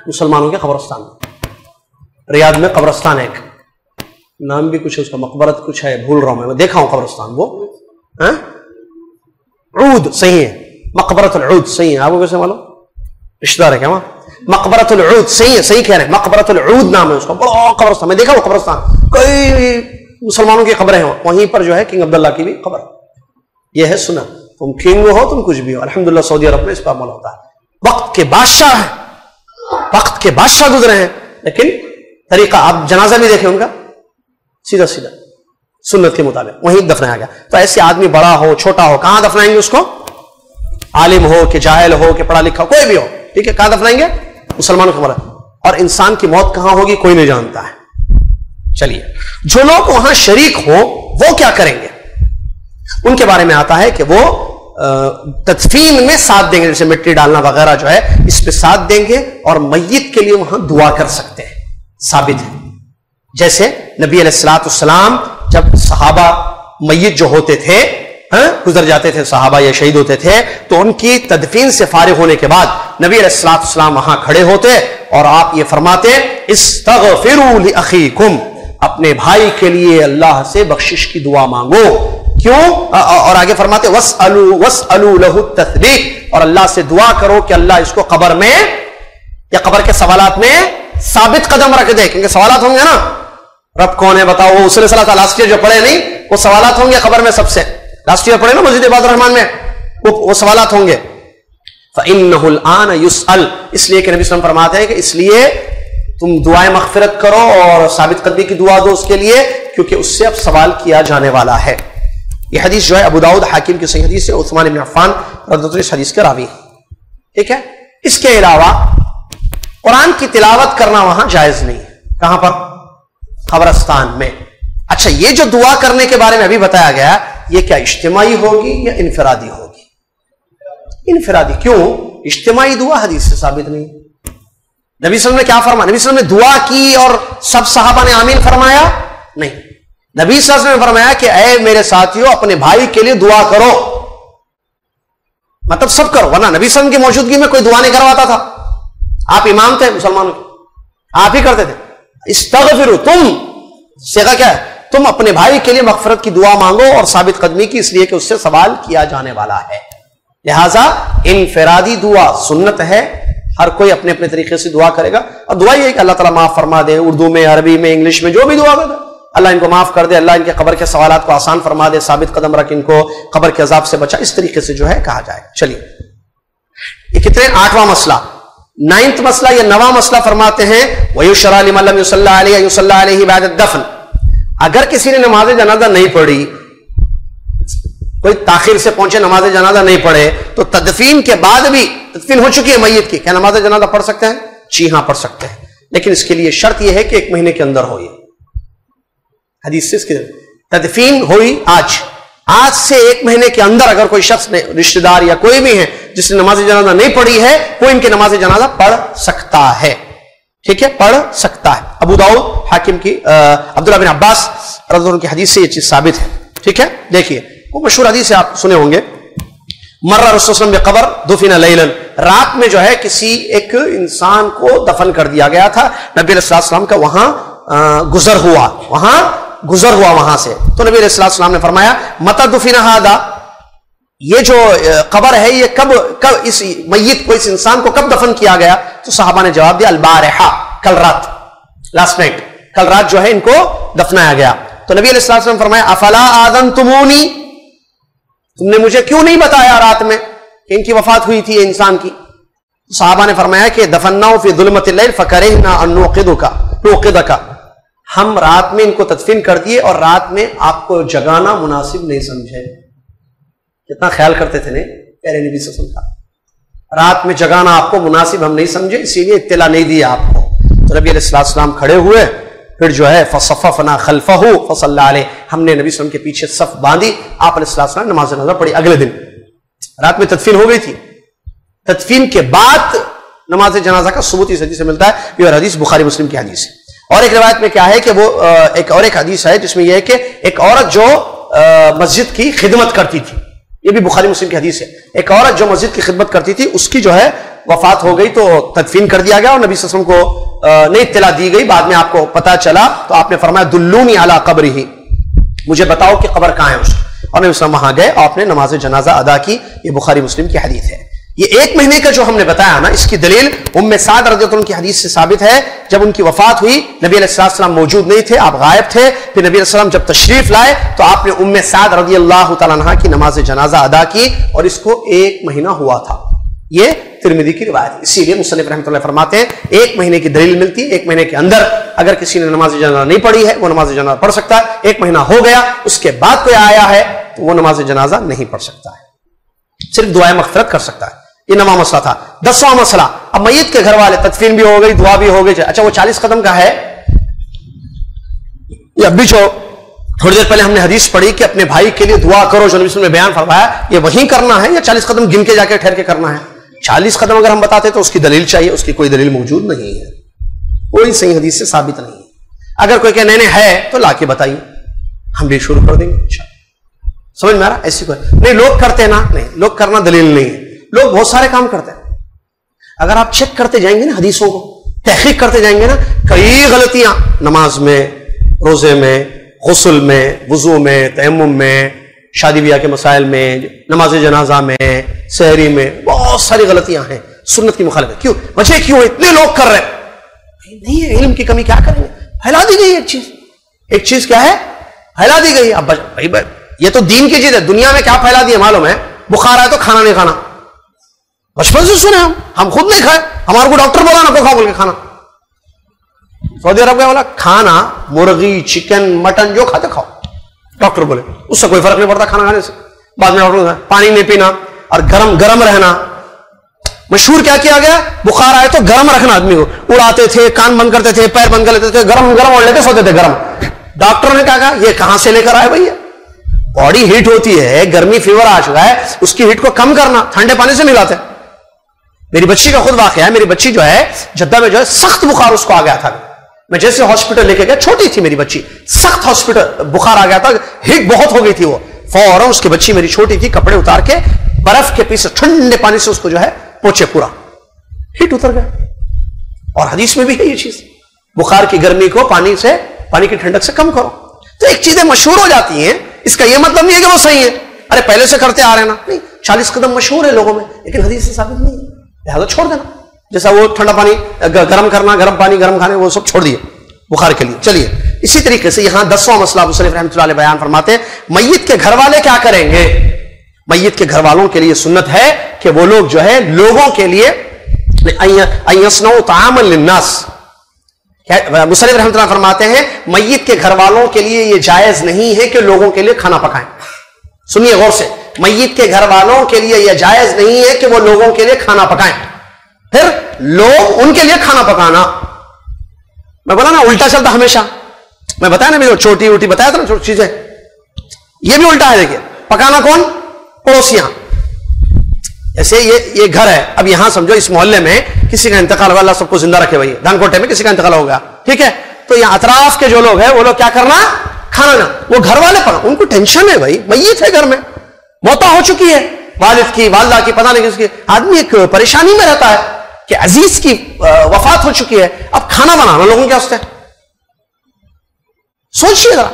मुसलमानों के कब्रस्तान रियाद में कब्रस्तान एक। नाम भी कुछ है, उसका मकबरत कुछ है, भूल रहा हूँ मैं देखा हूँ कब्रस्तान, वो, है? ऊद सही है मकबरत सही है आपको कैसे मालूम रिश्तेदार है क्या वहाँ मकबरत सही है सही कह रहे हैं मकबरत नाम है उसका बड़ा कब्रस्तान मैं देखा वो कब्रस्तान कई मुसलमानों की खबरें हैं वहीं पर जो है किंग अब्दुल्ला की भी खबर यह है सुना तुम किंग हो तुम कुछ भी हो अलहमदुल्ला सऊदी अरब में इस पर अमल होता है वक्त के बादशाह वक्त के बादशाह गुजरे हैं लेकिन तरीका आप जनाजा भी देखें उनका सीधा सीधा सुन्नत के मुताबिक, वहीं दफनाया गया। तो ऐसे आदमी बड़ा हो, छोटा हो, कहाँ दफनाएँगे उसको? आलिम हो कि जाहिल हो कि पढ़ा लिखा कोई भी हो। ठीक है, कहाँ दफनाएँगे? मुसलमानों को मरा और इंसान की मौत कहाँ होगी, कोई नहीं जानता है। चलिए, जो लोग वहाँ शरीक हो, वो क्या करेंगे? उनके बारे में आता है कि वो तदफीन में साथ देंगे, जैसे मिट्टी डालना वगैरह जो है, इस पे साथ देंगे और मैयत के लिए वहाँ दुआ कर सकते हैं। साबित है। जैसे नबी अलैहिस्सलाम जब सहाबा मैयत जो होते थे गुजर जाते थे, सहाबा या शहीद होते थे तो उनकी तदफीन से फारिग होने के बाद नबी अलैहिस्सलाम वहाँ खड़े होते और आप ये फरमाते इस अपने भाई के लिए अल्लाह से बख्शिश की दुआ मांगो। क्यों? और आगे फरमाते वस अलू वस अलू लहू तस्दीक, और अल्लाह से दुआ करो कि अल्लाह इसको कबर में या कबर के सवालात में साबित कदम रख दे, क्योंकि सवालात होंगे ना। रब कौन है बताओ? वो उसने सलाह लास्ट ईयर जो पढ़े नहीं वो सवालत होंगे खबर में सबसे। लास्ट ईयर पढ़े ना मस्जिद इबाद रहमान में? वो, वो होंगे। इसलिए कि नबी फरमाते हैं कि इसलिए तुम दुआएँ मगफिरत करो और साबित कदमी की दुआ दो उसके लिए क्योंकि उससे अब सवाल किया जाने वाला है। यह हदीस जो है अबूदाऊद हाकिम की सही हदीस है उस्मान इब्न अफ़ान इस हदीस के रावी ठीक है? इसके अलावा कुरान की तिलावत करना वहाँ जायज़ नहीं है। कहाँ पर? कब्रस्तान में। अच्छा ये जो दुआ करने के बारे में अभी बताया गया, ये क्या इज्तमाही होगी या इनफरादी होगी? इनफरादी क्यों? इज्तमाही दुआ हदीस से साबित नहीं। नबी वसल्लम ने क्या फरमाया? नबी वसल्लम ने दुआ की और सब साहबा ने आमीन फरमाया? नहीं। नबी वसल्लम ने फरमाया कि अय मेरे साथियों, अपने भाई के लिए दुआ करो। मतलब सब करो, वरना नबी वसल्लम की मौजूदगी में कोई दुआ नहीं करवाता था। आप इमाम थे, मुसलमानों के आप ही करते थे। इस्तगफिरु तुम सेगा क्या है? तुम अपने भाई के लिए मगफरत की दुआ मांगो और साबित कदमी की, इसलिए कि उससे सवाल किया जाने वाला है। लिहाजा, इनफरादी दुआ सुन्नत है। हर कोई अपने अपने तरीके से दुआ करेगा। और दुआ ये कि अल्लाह ताला माफ़ फरमा दे, उर्दू में, अरबी में, इंग्लिश में, जो भी दुआ करे अल्लाह इनको माफ़ कर दे, अल्लाह इनके कबर के सवाल को आसान फरमा दे, साबित कदम रख इनको, कबर के अजाब से बचा। इस तरीके से जो है कहा जाए चलिए कितने आठवां मसला। नाइन्थ मसला या नवा मसला फरमाते हैं दफन। अगर किसी ने नमाज़ जनाजा नहीं पढ़ी, कोई ताखिर से पहुँचे, नमाज़ जनाजा नहीं पढ़े तो तदफीन के बाद भी, तदफीन हो चुकी है मैयत की। क्या नमाज़ जनाजा पढ़ सकते हैं? जी हाँ, पढ़ सकते हैं। लेकिन इसके लिए शर्त यह है कि एक महीने के अंदर हो ये। हदीस से इसके तदफीन हुई आज। आज से एक महीने के अंदर अगर कोई शख्स ने, रिश्तेदार या कोई भी है, जिसने नमाज़ जनाजा नहीं पढ़ी है, वो इनकी नमाज़ जनाजा पढ़ सकता है। ठीक है? पढ़ सकता है। अबू दाऊद हाकिम की अब्दुल्ला बिन अब्बास की हदीस से ये चीज़ साबित है। ठीक है? देखिए, वो मशहूर हदीस आप सुने होंगे। मर्रा रसोलम कबर, दुफिन लैलन। रात में जो है किसी एक इंसान को दफन कर दिया गया था। नबी का वहाँ गुजर हुआ। वहाँ गुजर हुआ वहाँ से। तो नबी अलैहिस्सलाम ने फरमाया मता हादा। ये जो कबर है, ये कब कब इस मैयत को, इस इंसान को कब दफन किया गया? तो साहबा ने जवाब दिया, अलबारहा, कल रात। लास्ट नाइट कल रात जो है, इनको दफनाया गया। तो नबी अलैहिस्सलाम फरमाया, अफला आदम तुमूनी तुमने मुझे क्यों नहीं बताया रात में कि इनकी वफात हुई थी इंसान की? तो साहबा ने फरमाया कि दफन्ना फ़ी दुलमत फ़करे ना का हम रात में इनको तदफीन कर दिए और रात में आपको जगाना मुनासिब नहीं समझे। कितना ख्याल करते थे, नहीं? प्यारे नबी से का। रात में जगाना आपको मुनासिब हम नहीं समझे, इसीलिए इतला नहीं दिया आपको। तो नबी अलैहिस्सलाम खड़े हुए, फिर जो है फसफ़ना खलफहू फसल्ला हमने नबी वसल्लम के पीछे सफ बांधी, आप नमाज़ नज़र पढ़ी अगले दिन। रात में तदफीन हो गई थी। तदफीन के बाद नमाज़ जनाजा का सबूत इस हदीस से मिलता है हदीस बुखारी मुस्लिम की हदीस है। और एक रिवायत में क्या है कि वो एक और एक हदीस है, जिसमें यह है कि एक औरत जो मस्जिद की खिदमत करती थी, ये भी बुखारी मुस्लिम की हदीस है, एक औरत जो मस्जिद की खिदमत करती थी, उसकी जो है वफात हो गई तो तदफीन कर दिया गया और नबी वसल्लम को नहीं इतला दी गई, बाद में आपको पता चला तो आपने फरमाया, दुल्लूनी आला कब्र ही मुझे बताओ कि कब्र कहाँ है उसकी? और नबी वहाँ गए, आपने नमाज़ जनाजा अदा की, ये बुखारी मुस्लिम की हदीस है। ये एक महीने का जो हमने बताया ना, इसकी दलील उम्मे साद रज़ी की हदीस से साबित है, जब उनकी वफात हुई, नबी अलैहिस्सलाम मौजूद नहीं थे, आप गायब थे, फिर नबी अलैहिस्सलाम जब तशरीफ़ लाए तो आपने उम्मे साद रज़ी अल्लाह तला की नमाज़ जनाजा अदा की और इसको एक महीना हुआ था। ये तिरमिदी की रिवायत इसीलिए मुसलिफ रहमत फरमाते हैं, एक महीने की दलील मिलती है एक महीने के अंदर अगर किसी ने नमाज़ जनाजा नहीं पढ़ी है, वो नमाज़ जनाजा पढ़ सकता है, एक महीना हो गया, उसके बाद कोई आया है तो वो नमाज़ जनाजा नहीं पढ़ सकता है। सिर्फ़ दुआएँ मफरत कर सकता है। ये नवा मसला था। दसवां मसला, अब मैत के घर वाले तदफीन भी हो गई, दुआ भी हो गई अच्छा वो चालीस कदम का है। ये अब भी जो थोड़ी देर पहले हमने हदीस पढ़ी कि अपने भाई के लिए दुआ करो, जो नबी बयान फरमाया, ये वहीं करना है या चालीस कदम गिन के जाके ठहर के करना है? चालीस कदम अगर हम बताते तो उसकी दलील चाहिए, उसकी कोई दलील मौजूद नहीं है। कोई सही हदीस से साबित नहीं है। अगर कोई कहने नहीं है तो लाके बताइए। हम भी शुरू कर देंगे समझ में आ रहा? ऐसी कोई नहीं, लोग करते ना? नहीं, लोग करना दलील नहीं है। लोग बहुत सारे काम करते हैं। अगर आप चेक करते जाएँगे ना हदीसों को, तहकीक करते जाएँगे ना, कई गलतियाँ नमाज़ में, रोज़े में, गसल में, वज़ू में तयम में, शादी ब्याह के मसाइल में, नमाज़ जनाजा में, शहरी में, बहुत सारी गलतियाँ हैं, सुन्नत की मुखालिफ। क्यों? वजह क्यों इतने लोग कर रहे हैं। नहीं है, इल्म की कमी क्या करेंगे? फैला दी गई एक चीज़। एक चीज़ क्या है? फैला दी गई। अब भाई भाई ये तो दीन की चीज़ है। दुनिया में क्या फैला दी है मालूम है? बुखार आए तो खाना नहीं खाना। बचपन से सुने हम। हम खुद नहीं खाए। हमारे को डॉक्टर बोला ना को खाओ बोल के खाना। सऊदी अरब का बोला? खाना, मुर्गी चिकन मटन जो खाते खाओ। डॉक्टर बोले, उससे कोई फ़र्क नहीं पड़ता खाना खाने से। बाद में डॉक्टर पानी नहीं पीना और गर्म गर्म रहना। मशहूर क्या किया गया? बुखार आए तो गर्म रखना आदमी को। उड़ाते थे, कान बंद करते थे, पैर बंद कर लेते थे, गर्म गर्म ओढ़ लेते सोते थे गर्म। डॉक्टर ने कहा ये कहाँ से लेकर आए भैया? बॉडी हीट होती है, गर्मी, फीवर आ चुका है, उसकी हीट को कम करना, ठंडे पानी से मिलाते मेरी बच्ची का खुद वाक्य है, मेरी बच्ची जो है, जद्दा में जो है, सख्त बुखार उसको आ गया था। मैं जैसे हॉस्पिटल लेके गया, छोटी थी मेरी बच्ची, सख्त हॉस्पिटल बुखार आ गया था हीट बहुत हो गई थी वो। फ़ौरन उसकी बच्ची मेरी छोटी थी, कपड़े उतार के, बर्फ़ के पीछे ठंडे पानी से उसको जो है पोचे पूरा। हिट उतर गया। और हदीस में भी है ये चीज़। बुखार की गर्मी को पानी से, पानी की ठंडक से कम करो। तो एक चीज़ें मशहूर हो जाती हैं, इसका यह मतलब नहीं है कि वो सही है। अरे, पहले से करते आ रहे ना। नहीं, चालीस कदम मशहूर है लोगों में, लेकिन हदीस से साबित नहीं है। लिहाजा छोड़ देना। जैसा वो ठंडा पानी गर्म करना, गर्म पानी, गर्म खाने, वो सब छोड़ दिए बुखार के लिए। चलिए, इसी तरीके से यहाँ दसवां मसला मुसरफ रहमत बयान फरमाते मैयत के घर वाले क्या करेंगे? मैत के घर वालों के लिए सुन्नत है कि वो लोग जो है, लोगों के लिए मुसरफ रहमत फरमाते हैं मैत के घर वालों के लिए यह जायज़ नहीं है कि लोगों के लिए खाना पकाएँ। सुनिए गौर से मैयत के घर वालों के लिए यह जायज़ नहीं है कि वो लोगों के लिए खाना पकाएँ। फिर लोग उनके लिए खाना पकाना। मैं बोला ना, उल्टा चलता हमेशा। मैं बताया ना, मेरे छोटी उटी, बताया था ना, छोटी चीज़ें? ये भी उल्टा है, देखिए। पकाना कौन? पड़ोसियाँ। ऐसे ये ये घर है। अब यहाँ समझो, इस मोहल्ले में किसी का इंतकाल होगा, अल्लाह सबको ज़िंदा रखे, भाई। धानकोटे में किसी का इंतकाल होगा। ठीक है? तो यहाँ अतराफ के जो लोग हैं, वो लोग क्या करना? खाना ना। वो घर वाले पका, उनको टेंशन है, भाई। मैत है घर में। मौता हो चुकी है। वालिद की, वालदा की, पता नहीं किसकी। आदमी एक परेशानी में रहता है कि अज़ीज़ की वफात हो चुकी है। अब खाना बनाना, लोगों के वास्ते। सोचिए जरा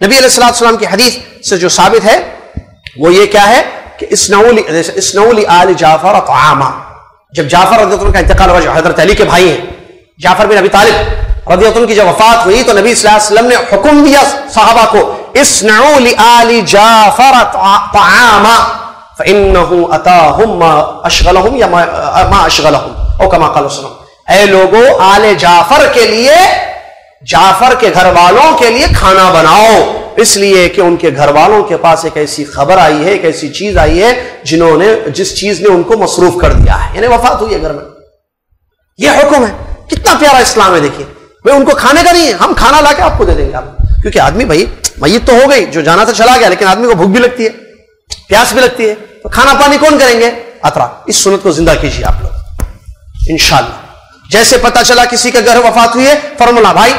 नबी अलैहिस्सलाम की हदीस से जो साबित है, वो ये क्या है कि इसनौली आल जाफ़र आमा जब जाफ़र रज़ी का इंतकाल हुआ, जो हज़रत अली के भाई हैं, जाफ़र बिन अबी तालिब रज़ी की जब वफात हुई तो नबी वसल्लम ने हुक्म दिया साहबा को जाफ़र लोगो आले जाफ़र के लिए जाफ़र के घर वालों के लिए खाना बनाओ इसलिए कि उनके घर वालों के पास एक ऐसी खबर आई है एक ऐसी चीज़ आई है जिन्होंने जिस चीज़ ने उनको मसरूफ कर दिया है यानी वफात हुई है घर में यह हुक्म है कितना प्यारा इस्लाम है देखिए भाई उनको खाने का नहीं है हम खाना ला के आपको दे देंगे आप क्योंकि आदमी भाई मैत तो हो गई, जो जाना था चला गया, लेकिन आदमी को भूख भी लगती है, प्यास भी लगती है तो खाना पानी कौन करेंगे? अतरा, इस सुनत को ज़िंदा कीजिए आप लोग। इंशाला जैसे पता चला किसी के घर वफात हुई है, फॉर्मूला, भाई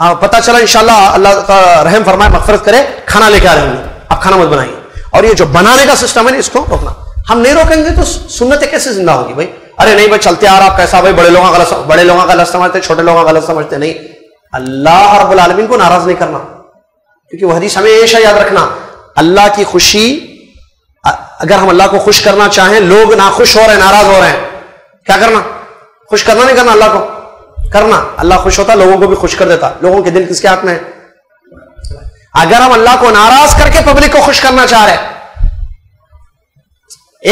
हाँ पता चला इंशाला अल्लाह का रहम फरमाए मफरत करे, खाना लेके आ रहे होंगे। आप खाना मत बनाइए। और ये जो बनाने का सिस्टम है इसको रोकना। हम नहीं रोकेंगे तो सुन्नत कैसे ज़िंदा होगी भाई? अरे नहीं भाई, चलते आ रहा आप, कैसा भाई, बड़े लोगों का बड़े लोगों का गलत समझते छोटे लोगों का गलत समझते नहीं। अल्लाह रब्बुल आलमीन को नाराज़ नहीं करना। क्योंकि वह हदीस हमेशा याद रखना, अल्लाह की खुशी अगर हम अल्लाह को खुश करना चाहें, लोग नाखुश हो रहे हैं, नाराज़ हो रहे हैं। क्या करना? खुश करना नहीं करना अल्लाह को? करना। अल्लाह खुश होता, लोगों को भी खुश कर देता। लोगों के दिल किसके हाथ में है? अगर हम अल्लाह को नाराज़ करके पब्लिक को खुश करना चाह रहे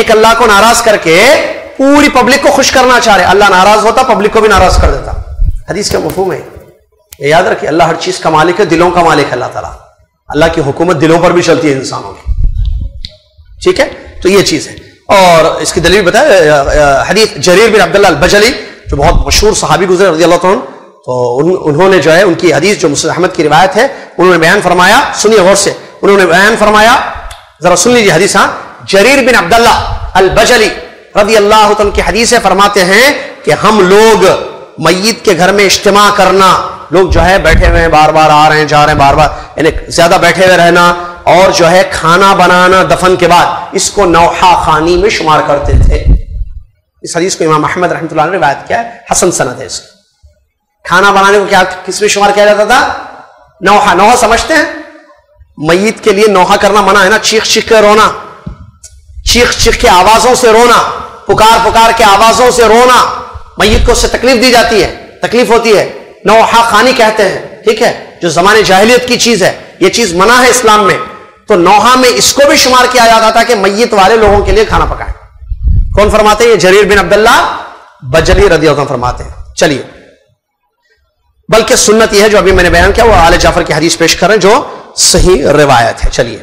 एक अल्लाह को नाराज़ करके पूरी पब्लिक को खुश करना चाह रहे अल्लाह नाराज़ होता, पब्लिक को भी नाराज़ कर देता। हदीस का मफहूम है। याद रखिए अल्लाह हर चीज़ का मालिक है दिलों का मालिक है अल्लाह ताला। अल्लाह की हुकूमत दिलों पर भी चलती है इंसानों की। ठीक है? तो ये चीज़ है। और इसकी दलील बताया हदीस जरीर बिन अब्दुल्ला बजली जो बहुत मशहूर सहाबी गुजरे रज़ी अल्लाह तो उन, उन्होंने जो है उनकी हदीस जो मुस्लिम अहमद की रिवायत है उन्होंने बयान फरमाया सुनिए गौर से उन्होंने बयान फरमाया जरा सुन लीजिए हदीस हाँ जरीर बिन अब्दुल्ला अल बजली रदी अल्लाह की हदीस फरमाते हैं कि हम लोग मैत के घर में इज्तम करना। लोग जो है बैठे हुए हैं बार बार आ रहे हैं, जा रहे हैं बार बार यानी ज़्यादा बैठे हुए रहना और जो है खाना बनाना दफन के बाद इसको नौहा खानी में शुमार करते थे। इस हदीस को इमाम अहमद रहमत ने रिवायत किया है, हसन सनद है इसकी। खाना बनाने को क्या, किसमें शुमार किया जाता था? नौहा नौहा समझते हैं? मैत के लिए नौहा करना मना है ना चीख चीख के रोना। चीख चीख के आवाजों से रोना पुकार पुकार के आवाजों से रोना। मैत को उससे तकलीफ़ दी जाती है, तकलीफ़ होती है। नौहा खानी कहते हैं, ठीक है? जो जमाने जाहिलियत की चीज़ है यह चीज़ मना है इस्लाम में। तो नौहा में इसको भी शुमार किया जाता था कि मैत वाले लोगों के लिए खाना पकाए। कौन फरमाते हैं? जरीर बिन अब्दुल्ला बजली रदी फरमाते हैं। चलिए। बल्कि सुन्नत यह है जो अभी मैंने बयान किया, वो आल जाफ़र की हदीस पेश करें जो सही रिवायत है। चलिए।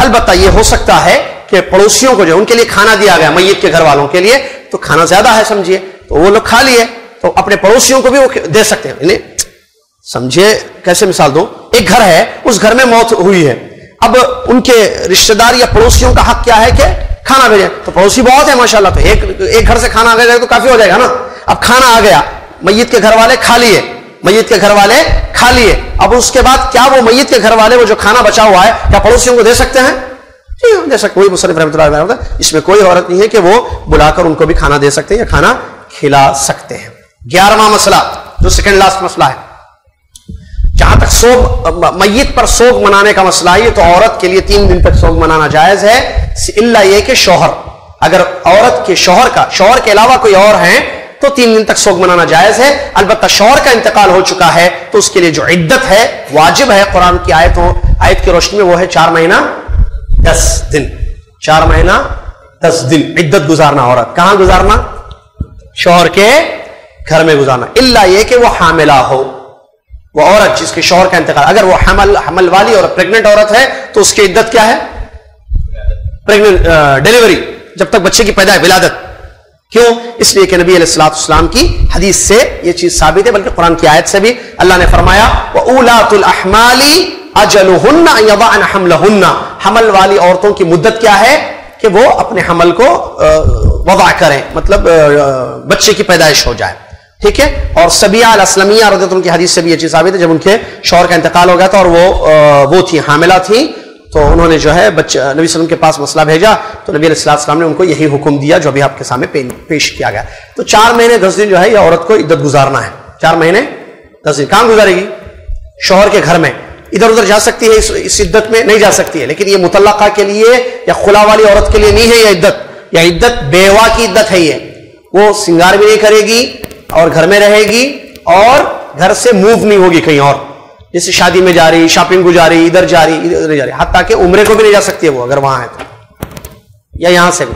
अलबत्ता यह हो सकता है कि पड़ोसियों को जो उनके लिए खाना दिया गया मैत के घर वालों के लिए तो खाना ज़्यादा है, समझिए। तो वो लोग खा लिए तो अपने पड़ोसियों को भी वो दे सकते हैं। समझिए, कैसे मिसाल दो? एक घर है, उस घर में मौत हुई है। अब उनके रिश्तेदार या पड़ोसियों का हक क्या है कि खाना भेजे? तो पड़ोसी बहुत है, माशाल्लाह तो एक एक घर से खाना आ जाएगा तो काफ़ी हो जाएगा ना? अब खाना आ गया, मैयत के घर वाले खा लिए, मैयत के घर वाले खा लिए। अब उसके बाद क्या वो मैयत के घर वाले वो जो खाना बचा हुआ है, क्या पड़ोसियों को दे सकते हैं? दे कोई मुसरफ रहमत इसमें कोई औरत नहीं है कि वो बुलाकर उनको भी खाना दे सकते हैं या खाना खिला सकते हैं। ग्यारहवा मसला, जो सेकेंड लास्ट मसला है, जहाँ तक सोग मैयत पर सोग मनाने का मसला है तो औरत के लिए तीन दिन तक सोग मनाना जायज़ है। इल्ला ये कि शोहर, अगर औरत के शोहर का, शोहर के अलावा कोई और है तो तीन दिन तक सोग मनाना जायज़ है। अलबत्ता शोहर का इंतकाल हो चुका है तो उसके लिए जो इद्दत है, वाजिब है, कुरान की आयतों, आयत की रोशनी में वो है चार महीना दस दिन। चार महीना, दस दिन। इद्दत गुजारना औरत। कहाँ गुजारना? शोहर के घर में गुजारना। इल्ला ये कि वो हामिला हो। वो औरत जिसके शोहर का इंतकाल। अगर वो हमल हमल वाली और प्रेग्नेंट औरत है तो उसकी इद्दत क्या है? Pregnant delivery. जब तक बच्चे की पैदा है, विलादत। क्यों? इसलिए कि नबी अलैहिस्सलाम की हदीस से यह चीज़ साबित है, बल्कि कुरान की आयत से भी अल्लाह ने फरमाया वो उलातुल अहमाली अजलहुन्ना हमलहुन्ना। हमल वाली औरतों की मुद्दत क्या है? कि वो अपने हमल को वबा करें। मतलब बच्चे की पैदाइश हो जाए। ठीक है? और सबिया असलमिया उनकी हदीस से भी ये चीज़ साबित है। जब उनके शौर का इंतकाल हो गया था और वो वो थी हामिला थी तो उन्होंने जो है बच्चे नबी वसल्लम के पास मसला भेजा। तो नबी अलैहिस्सलाम ने उनको यही हुक्म दिया जो अभी आपके सामने पे, पेश किया गया। तो चार महीने दस दिन जो है यह औरत को इद्दत गुजारना है। चार महीने दस दिन। कहाँ गुजारेगी? शोहर के घर में। इधर उधर जा सकती है इस, इस इद्दत में नहीं जा सकती है। लेकिन ये मुतलका के लिए या खुला वाली औरत के लिए नहीं है यह इद्दत। या इद्दत बेवा की इद्दत है ये। वो सिंगार भी नहीं करेगी और घर में रहेगी और घर से मूव नहीं होगी कहीं और। जैसे शादी में जा रही शॉपिंग को जा रही इधर जा रही इधर जा रही। हाथ ताकि उम्र को भी नहीं जा सकती है वो अगर वहाँ है तो। या यहाँ से भी।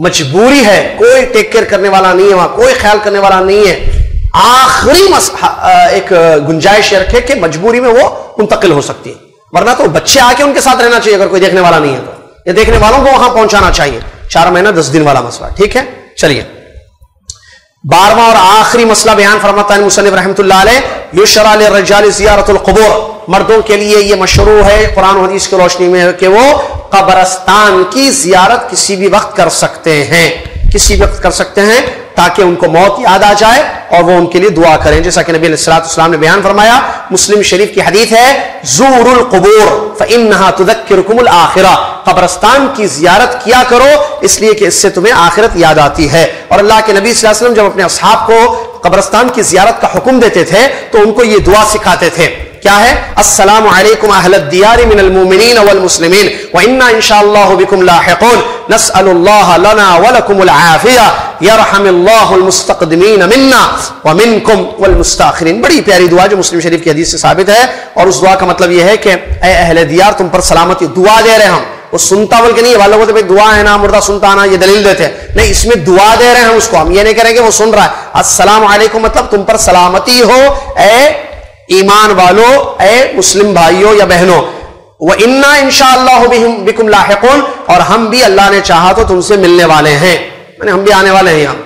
मजबूरी है कोई टेक केयर करने वाला नहीं है वहाँ कोई ख्याल करने वाला नहीं है। आखिरी एक गुंजाइश रखे कि मजबूरी में वो मुंतकिल हो सकती है। वरना तो बच्चे आके उनके साथ रहना चाहिए, अगर कोई देखने वाला नहीं है तो। या देखने वालों को वहाँ पहुंचाना चाहिए। चार महीना, दस दिन वाला मसला, ठीक है? चलिए। बारवा और आखिरी मसला बयान फरमाता है मुसनफ रहमत युशराल रजाल जियारतुलकबूर मर्दों के लिए यह मशरू है, कुरान हदीस की रोशनी में कि वो कब्रस्तान की जियारत किसी भी वक्त कर सकते हैं। किसी वक्त कर सकते हैं? ताकि उनको मौत याद आ जाए और वो उनके लिए दुआ करें। जैसा कि नबी अलैहिस्सलाम ने बयान फरमाया, मुस्लिम शरीफ की हदीत है, जूरुल कबूर आखिरा। कब्रस्तान की जियारत किया करो, इसलिए कि इससे तुम्हें आखिरत याद आती है। और अल्लाह के नबी वसल्लम जब अपने असहाब को कब्रस्तान की जियारत का हुक्म देते थे तो उनको ये दुआ सिखाते थे। क्या है? अस्सलाम वालेकुम अहलदियार मिनल मुमिनीन वल मुस्लिमीन व इन्ना इंशाअल्लाह बिकुम लाहिकून नसअलुल्लाह लना व लकुमुल आफिया यरहमिल्लाहुल मुस्तक़दिमीन मिन्ना व मिनकुम वल मुस्ताखिरीन बड़ी प्यारी दुआ जो मुस्लिम शरीफ की हदीस से साबित है। और उस दुआ का मतलब यह है कि, ए अहले दियार, तुम पर सलामती दुआ दे रहे हम। वो सुनता बोल के नहीं वालों को तो भाई, दुआ है ना, मुर्दा सुनता आना ये दलील देते हैं। नहीं, इसमें दुआ दे रहे हैं उसको। हम ये नहीं करेंगे, वो सुन रहा है। अस्सलाम वालेकुम मतलब तुम पर सलामती हो, ए ईमान वालों, ए मुस्लिम भाइयों या बहनों वह इन्ना इंशाला बिकुम लाहिकुन, और हम भी अल्लाह ने चाहा तो तुमसे मिलने वाले हैं। मैंने हम भी आने वाले हैं यहाँ।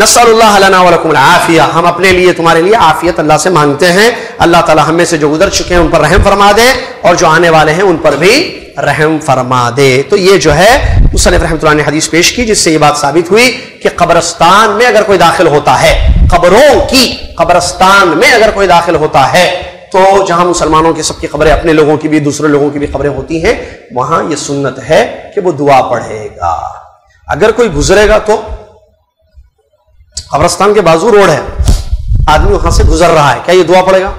नसल्लाफिया हम अपने लिए, तुम्हारे लिए आफियत अल्लाह से मांगते हैं। अल्लाह ताला हमें से जो गुजर चुके हैं, उन पर रहम फरमा दे, और जो आने वाले हैं, उन पर भी रहम फरमा दे। तो ये जो है मुसनफ रहमत ने हदीस पेश की, जिससे ये बात साबित हुई कि कब्रस्तान में अगर कोई दाखिल होता है कब्रों की कब्रस्तान में अगर कोई दाखिल होता है तो जहाँ मुसलमानों की सबकी खबरें अपने लोगों की भी, दूसरे लोगों की भी खबरें होती हैं, वहाँ यह सुन्नत है कि वो दुआ पढ़ेगा। अगर कोई गुजरेगा तो कब्रस्तान के बाजू रोड है, आदमी वहाँ से गुजर रहा है, क्या ये दुआ पड़ेगा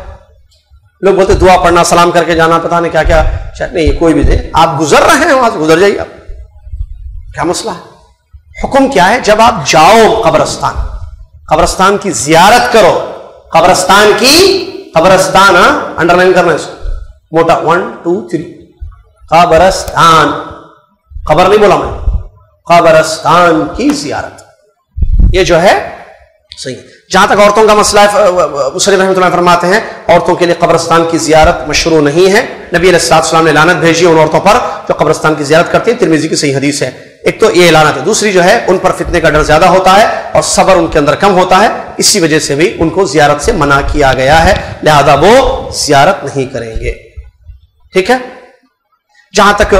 लोग बोलते दुआ पढ़ना, सलाम करके जाना, पता नहीं क्या क्या शायद नहीं, ये कोई भी दे। आप गुजर रहे हैं, वहाँ से गुजर जाइए आप। क्या मसला है? हुक्म क्या है? जब आप जाओ कब्रस्तान कब्रस्तान की जियारत करो। कब्रस्तान की कब्रस्तान अंडरलाइन हाँ? करना इसको। मोटा वन टू थ्री कब्रस्तान। खबर नहीं बोला मैं कब्रस्तान की जियारत। ये जो है, सही। जहाँ तक औरतों का मसला मुसलिम रहमत फरमाते हैं, औरतों के लिए कब्रस्तान की जियारत मशरू नहीं है। नबी अलैहिस्सलाम ने लानत भेजी उन औरतों पर जो कब्रस्तान की जियारत करती है। तिरमिजी की सही हदीस है। एक तो ये लानत है। दूसरी जो है, उन पर फितने का डर ज़्यादा होता है और सबर उनके अंदर कम होता है। इसी वजह से भी उनको जियारत से मना किया गया है। लिहाजा वो जियारत नहीं करेंगे। ठीक है? जहाँ तक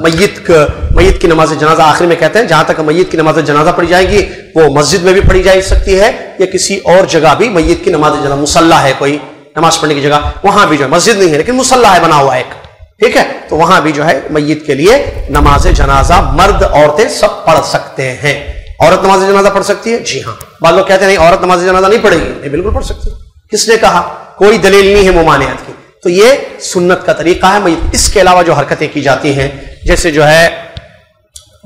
मैत मैत की नमाज़ जनाजा आखिर में कहते हैं, जहाँ तक मैत की नमाज़ जनाजा पढ़ी जाएगी, वो मस्जिद में भी पढ़ी जा सकती है या किसी और जगह भी मैत की नमाज़ जनाजा, मुसल्ला है कोई, नमाज़ पढ़ने की जगह, वहाँ भी जो है, मस्जिद नहीं है, लेकिन मुसल्ला है, बना हुआ एक। ठीक है? तो वहाँ भी जो है मैत के लिए नमाज़ जनाजा मर्द औरतें सब पढ़ सकते हैं। औरत नमाज़ जनाजा पढ़ सकती है? जी हाँ। बाद लोग कहते हैं, नहीं, औरत नमाज़ जनाजा नहीं पढ़ेगी। नहीं, बिल्कुल पढ़ सकती। किसने कहा? कोई दलील नहीं है मुमानियत की। तो ये सुन्नत का तरीका है मैत इसके अलावा जो हरकतें की जाती हैं, जैसे जो है,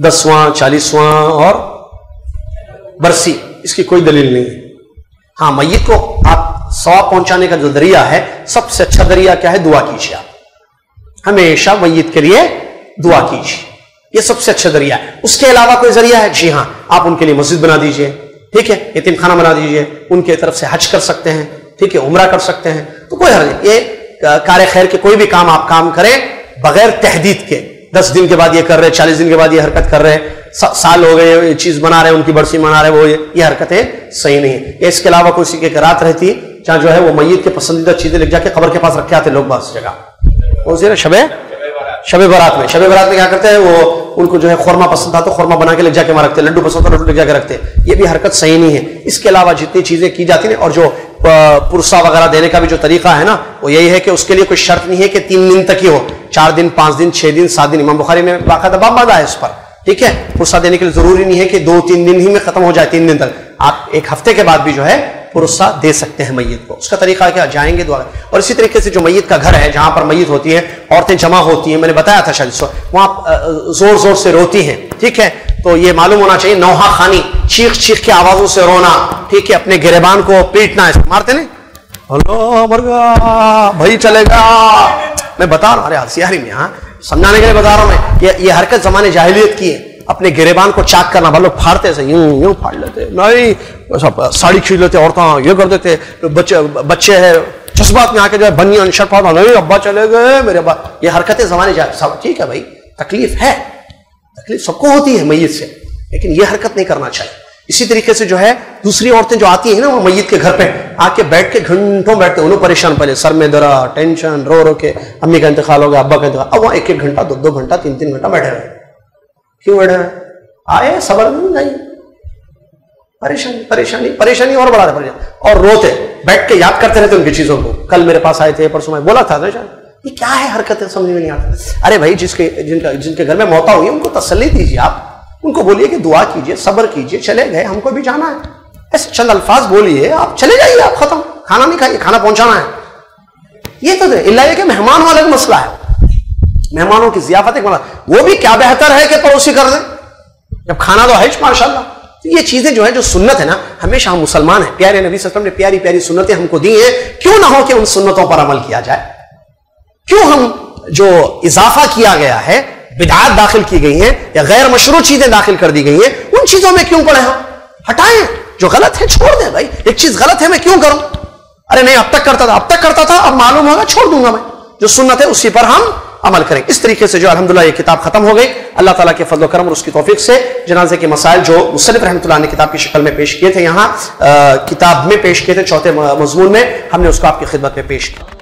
दसवां, चालीसवां और बरसी, इसकी कोई दलील नहीं है। हाँ मैत को आप सवाब पहुँचाने का जो दरिया है, सबसे अच्छा दरिया क्या है? दुआ कीजिए आप। हमेशा मैत के लिए दुआ कीजिए। ये सबसे अच्छा ज़रिया है। उसके अलावा कोई ज़रिया है? जी हाँ आप उनके लिए मस्जिद बना दीजिए। ठीक है? यतीम खाना बना दीजिए। उनके तरफ़ से हज कर सकते हैं। ठीक है? उम्र कर सकते हैं। तो कोई हर ये कार्य खैर के कोई भी काम आप काम करें बगैर तहदीद के। दस दिन के बाद ये कर रहे हैं चालीस दिन के बाद ये हरकत कर रहे हैं सा, साल हो गए ये चीज़ बना रहे हैं उनकी बरसी मना रहे वो ये, ये हरकतें सही नहीं है। इसके अलावा कोई की रात रहती जहाँ जो है वो मैत के पसंदीदा चीज़ें लिख जाके खबर के पास रखे आते लोग बस जगह। कौन सी शबे? शबे बारात में। शबे बारात में क्या करते हैं, वो उनको जो है खुरमा पसंद था तो खुरमा बना के ले जाके वहाँ रखते हैं। लड्डू पसंद था लड्डू ले जाके रखते हैं। ये भी हरकत सही नहीं है। इसके अलावा जितनी चीज़ें की जाती है और जो पुरसा वगैरह देने का भी जो तरीका है ना, वो यही है कि उसके लिए कोई शर्त नहीं है कि तीन दिन तक ही हो। चार दिन, पाँच दिन, छह दिन, सात दिन। इमाम बुखारी में बाकायदा बाब बांधा है इस पर। ठीक है? पुरसा देने के लिए ज़रूरी नहीं है कि दो, तीन दिन ही में खत्म हो जाए, तीन दिन तक। आप एक हफ़्ते के बाद भी जो है पुरसा दे सकते हैं मैत को। उसका तरीका क्या? जाएँगे द्वारा। और इसी तरीके से जो मैत का घर है जहाँ पर मैत होती है औरतें जमा होती हैं मैंने बताया था शायद वहाँ ज़ोर ज़ोर से रोती हैं ठीक है? तो ये मालूम होना चाहिए नौहा खानी चीख चीख के आवाजों से रोना ठीक है? अपने गिरेबान को पीटना मारते नहीं हेलो मर गया भाई चलेगा। मैं बता रहा हूँ अरे हसियारी में हाँ? समझाने के लिए बता रहा हूँ मैं ये, ये हरकत जमाने जाहिलियत की है। अपने गिरेबान को चाक करना मतलब फाड़ते से यूँ यूँ फाड़ लेते नहीं साड़ी खींच लेते, औरतें ये कर देते बच्चे बच्चे है, जज्बात में आके जो है बनियान शर्ट फाड़ा नहीं, अब्बा चले गए, मेरे अब्बा। ये हरकतें जमाने जा ठीक है भाई, तकलीफ़ है, तकलीफ़ सबको होती है मैत से, लेकिन ये हरकत नहीं करना चाहिए। इसी तरीके से जो है, दूसरी औरतें जो आती है ना, वो मैत के घर पे, आके बैठ के घंटों बैठते उन्होंने परेशान पहले, सर में दरा टेंशन, रो रो के, अम्मी का इंतकाल हो गया, अब्बा का इंतकाल, अब वहाँ एक एक घंटा, दो दो घंटा तीन तीन घंटा बैठे रहे। क्यों बैठे रहे? आए, सबर नहीं। परेशानी परेशानी परेशानी और बढ़ा रहे और रोते, बैठ के याद करते रहते उनकी चीज़ों को। कल मेरे पास आए थे, परसों में बोला था ये क्या है हरकतें, समझ में नहीं आता। अरे भाई, जिसके, जिनका, जिनके घर में मौता हुई, उनको तसली दीजिए आप। उनको बोलिए कि दुआ कीजिए, सब्र कीजिए, चले गए, हमको भी जाना है। ऐसे चंद अल्फाज बोलिए, आप चले जाइए, आप खत्म। खाना नहीं खाइए, खाना पहुंचाना है। ये तो इला के मेहमान वाला मसला है। मेहमानों की जियाफत एक मसला वो भी क्या बेहतर है कि पड़ोसी कर दे? जब खाना तो है, माशाल्लाह। तो ये चीज़ें जो है, जो सुन्नत है ना, हमेशा हम मुसलमान हैं। प्यारे नबी ने प्यारी प्यारी सुन्नतें हमको दी हैं। क्यों ना हो कि उन सुन्नतों पर अमल किया जाए? क्यों हम जो इजाफा किया गया है, बिदात दाखिल की गई हैं, या गैर मशरू चीज़ें दाखिल कर दी गई हैं, उन चीज़ों में क्यों पड़े हम? हटाएँ। जो गलत है, छोड़ दें भाई। एक चीज़ गलत है, मैं क्यों करूँ? अरे नहीं, अब तक करता था, अब तक करता था, अब मालूम होगा, छोड़ दूँगा मैं। जो सुन्नत है, उसी पर हम अमल करें। इस तरीके से जो अलहमदिल्ला ये किताब खत्म हो गई। अल्लाह ताला के फजल करम और उसकी तोफीक से जनाजे के मसाइल जो मुसलफ रहमत ने किताब की शक्ल में पेश किए थे, यहाँ किताब में पेश किए थे चौथे मजमून में, हमने उसको आपकी खिदमत में पेश किया।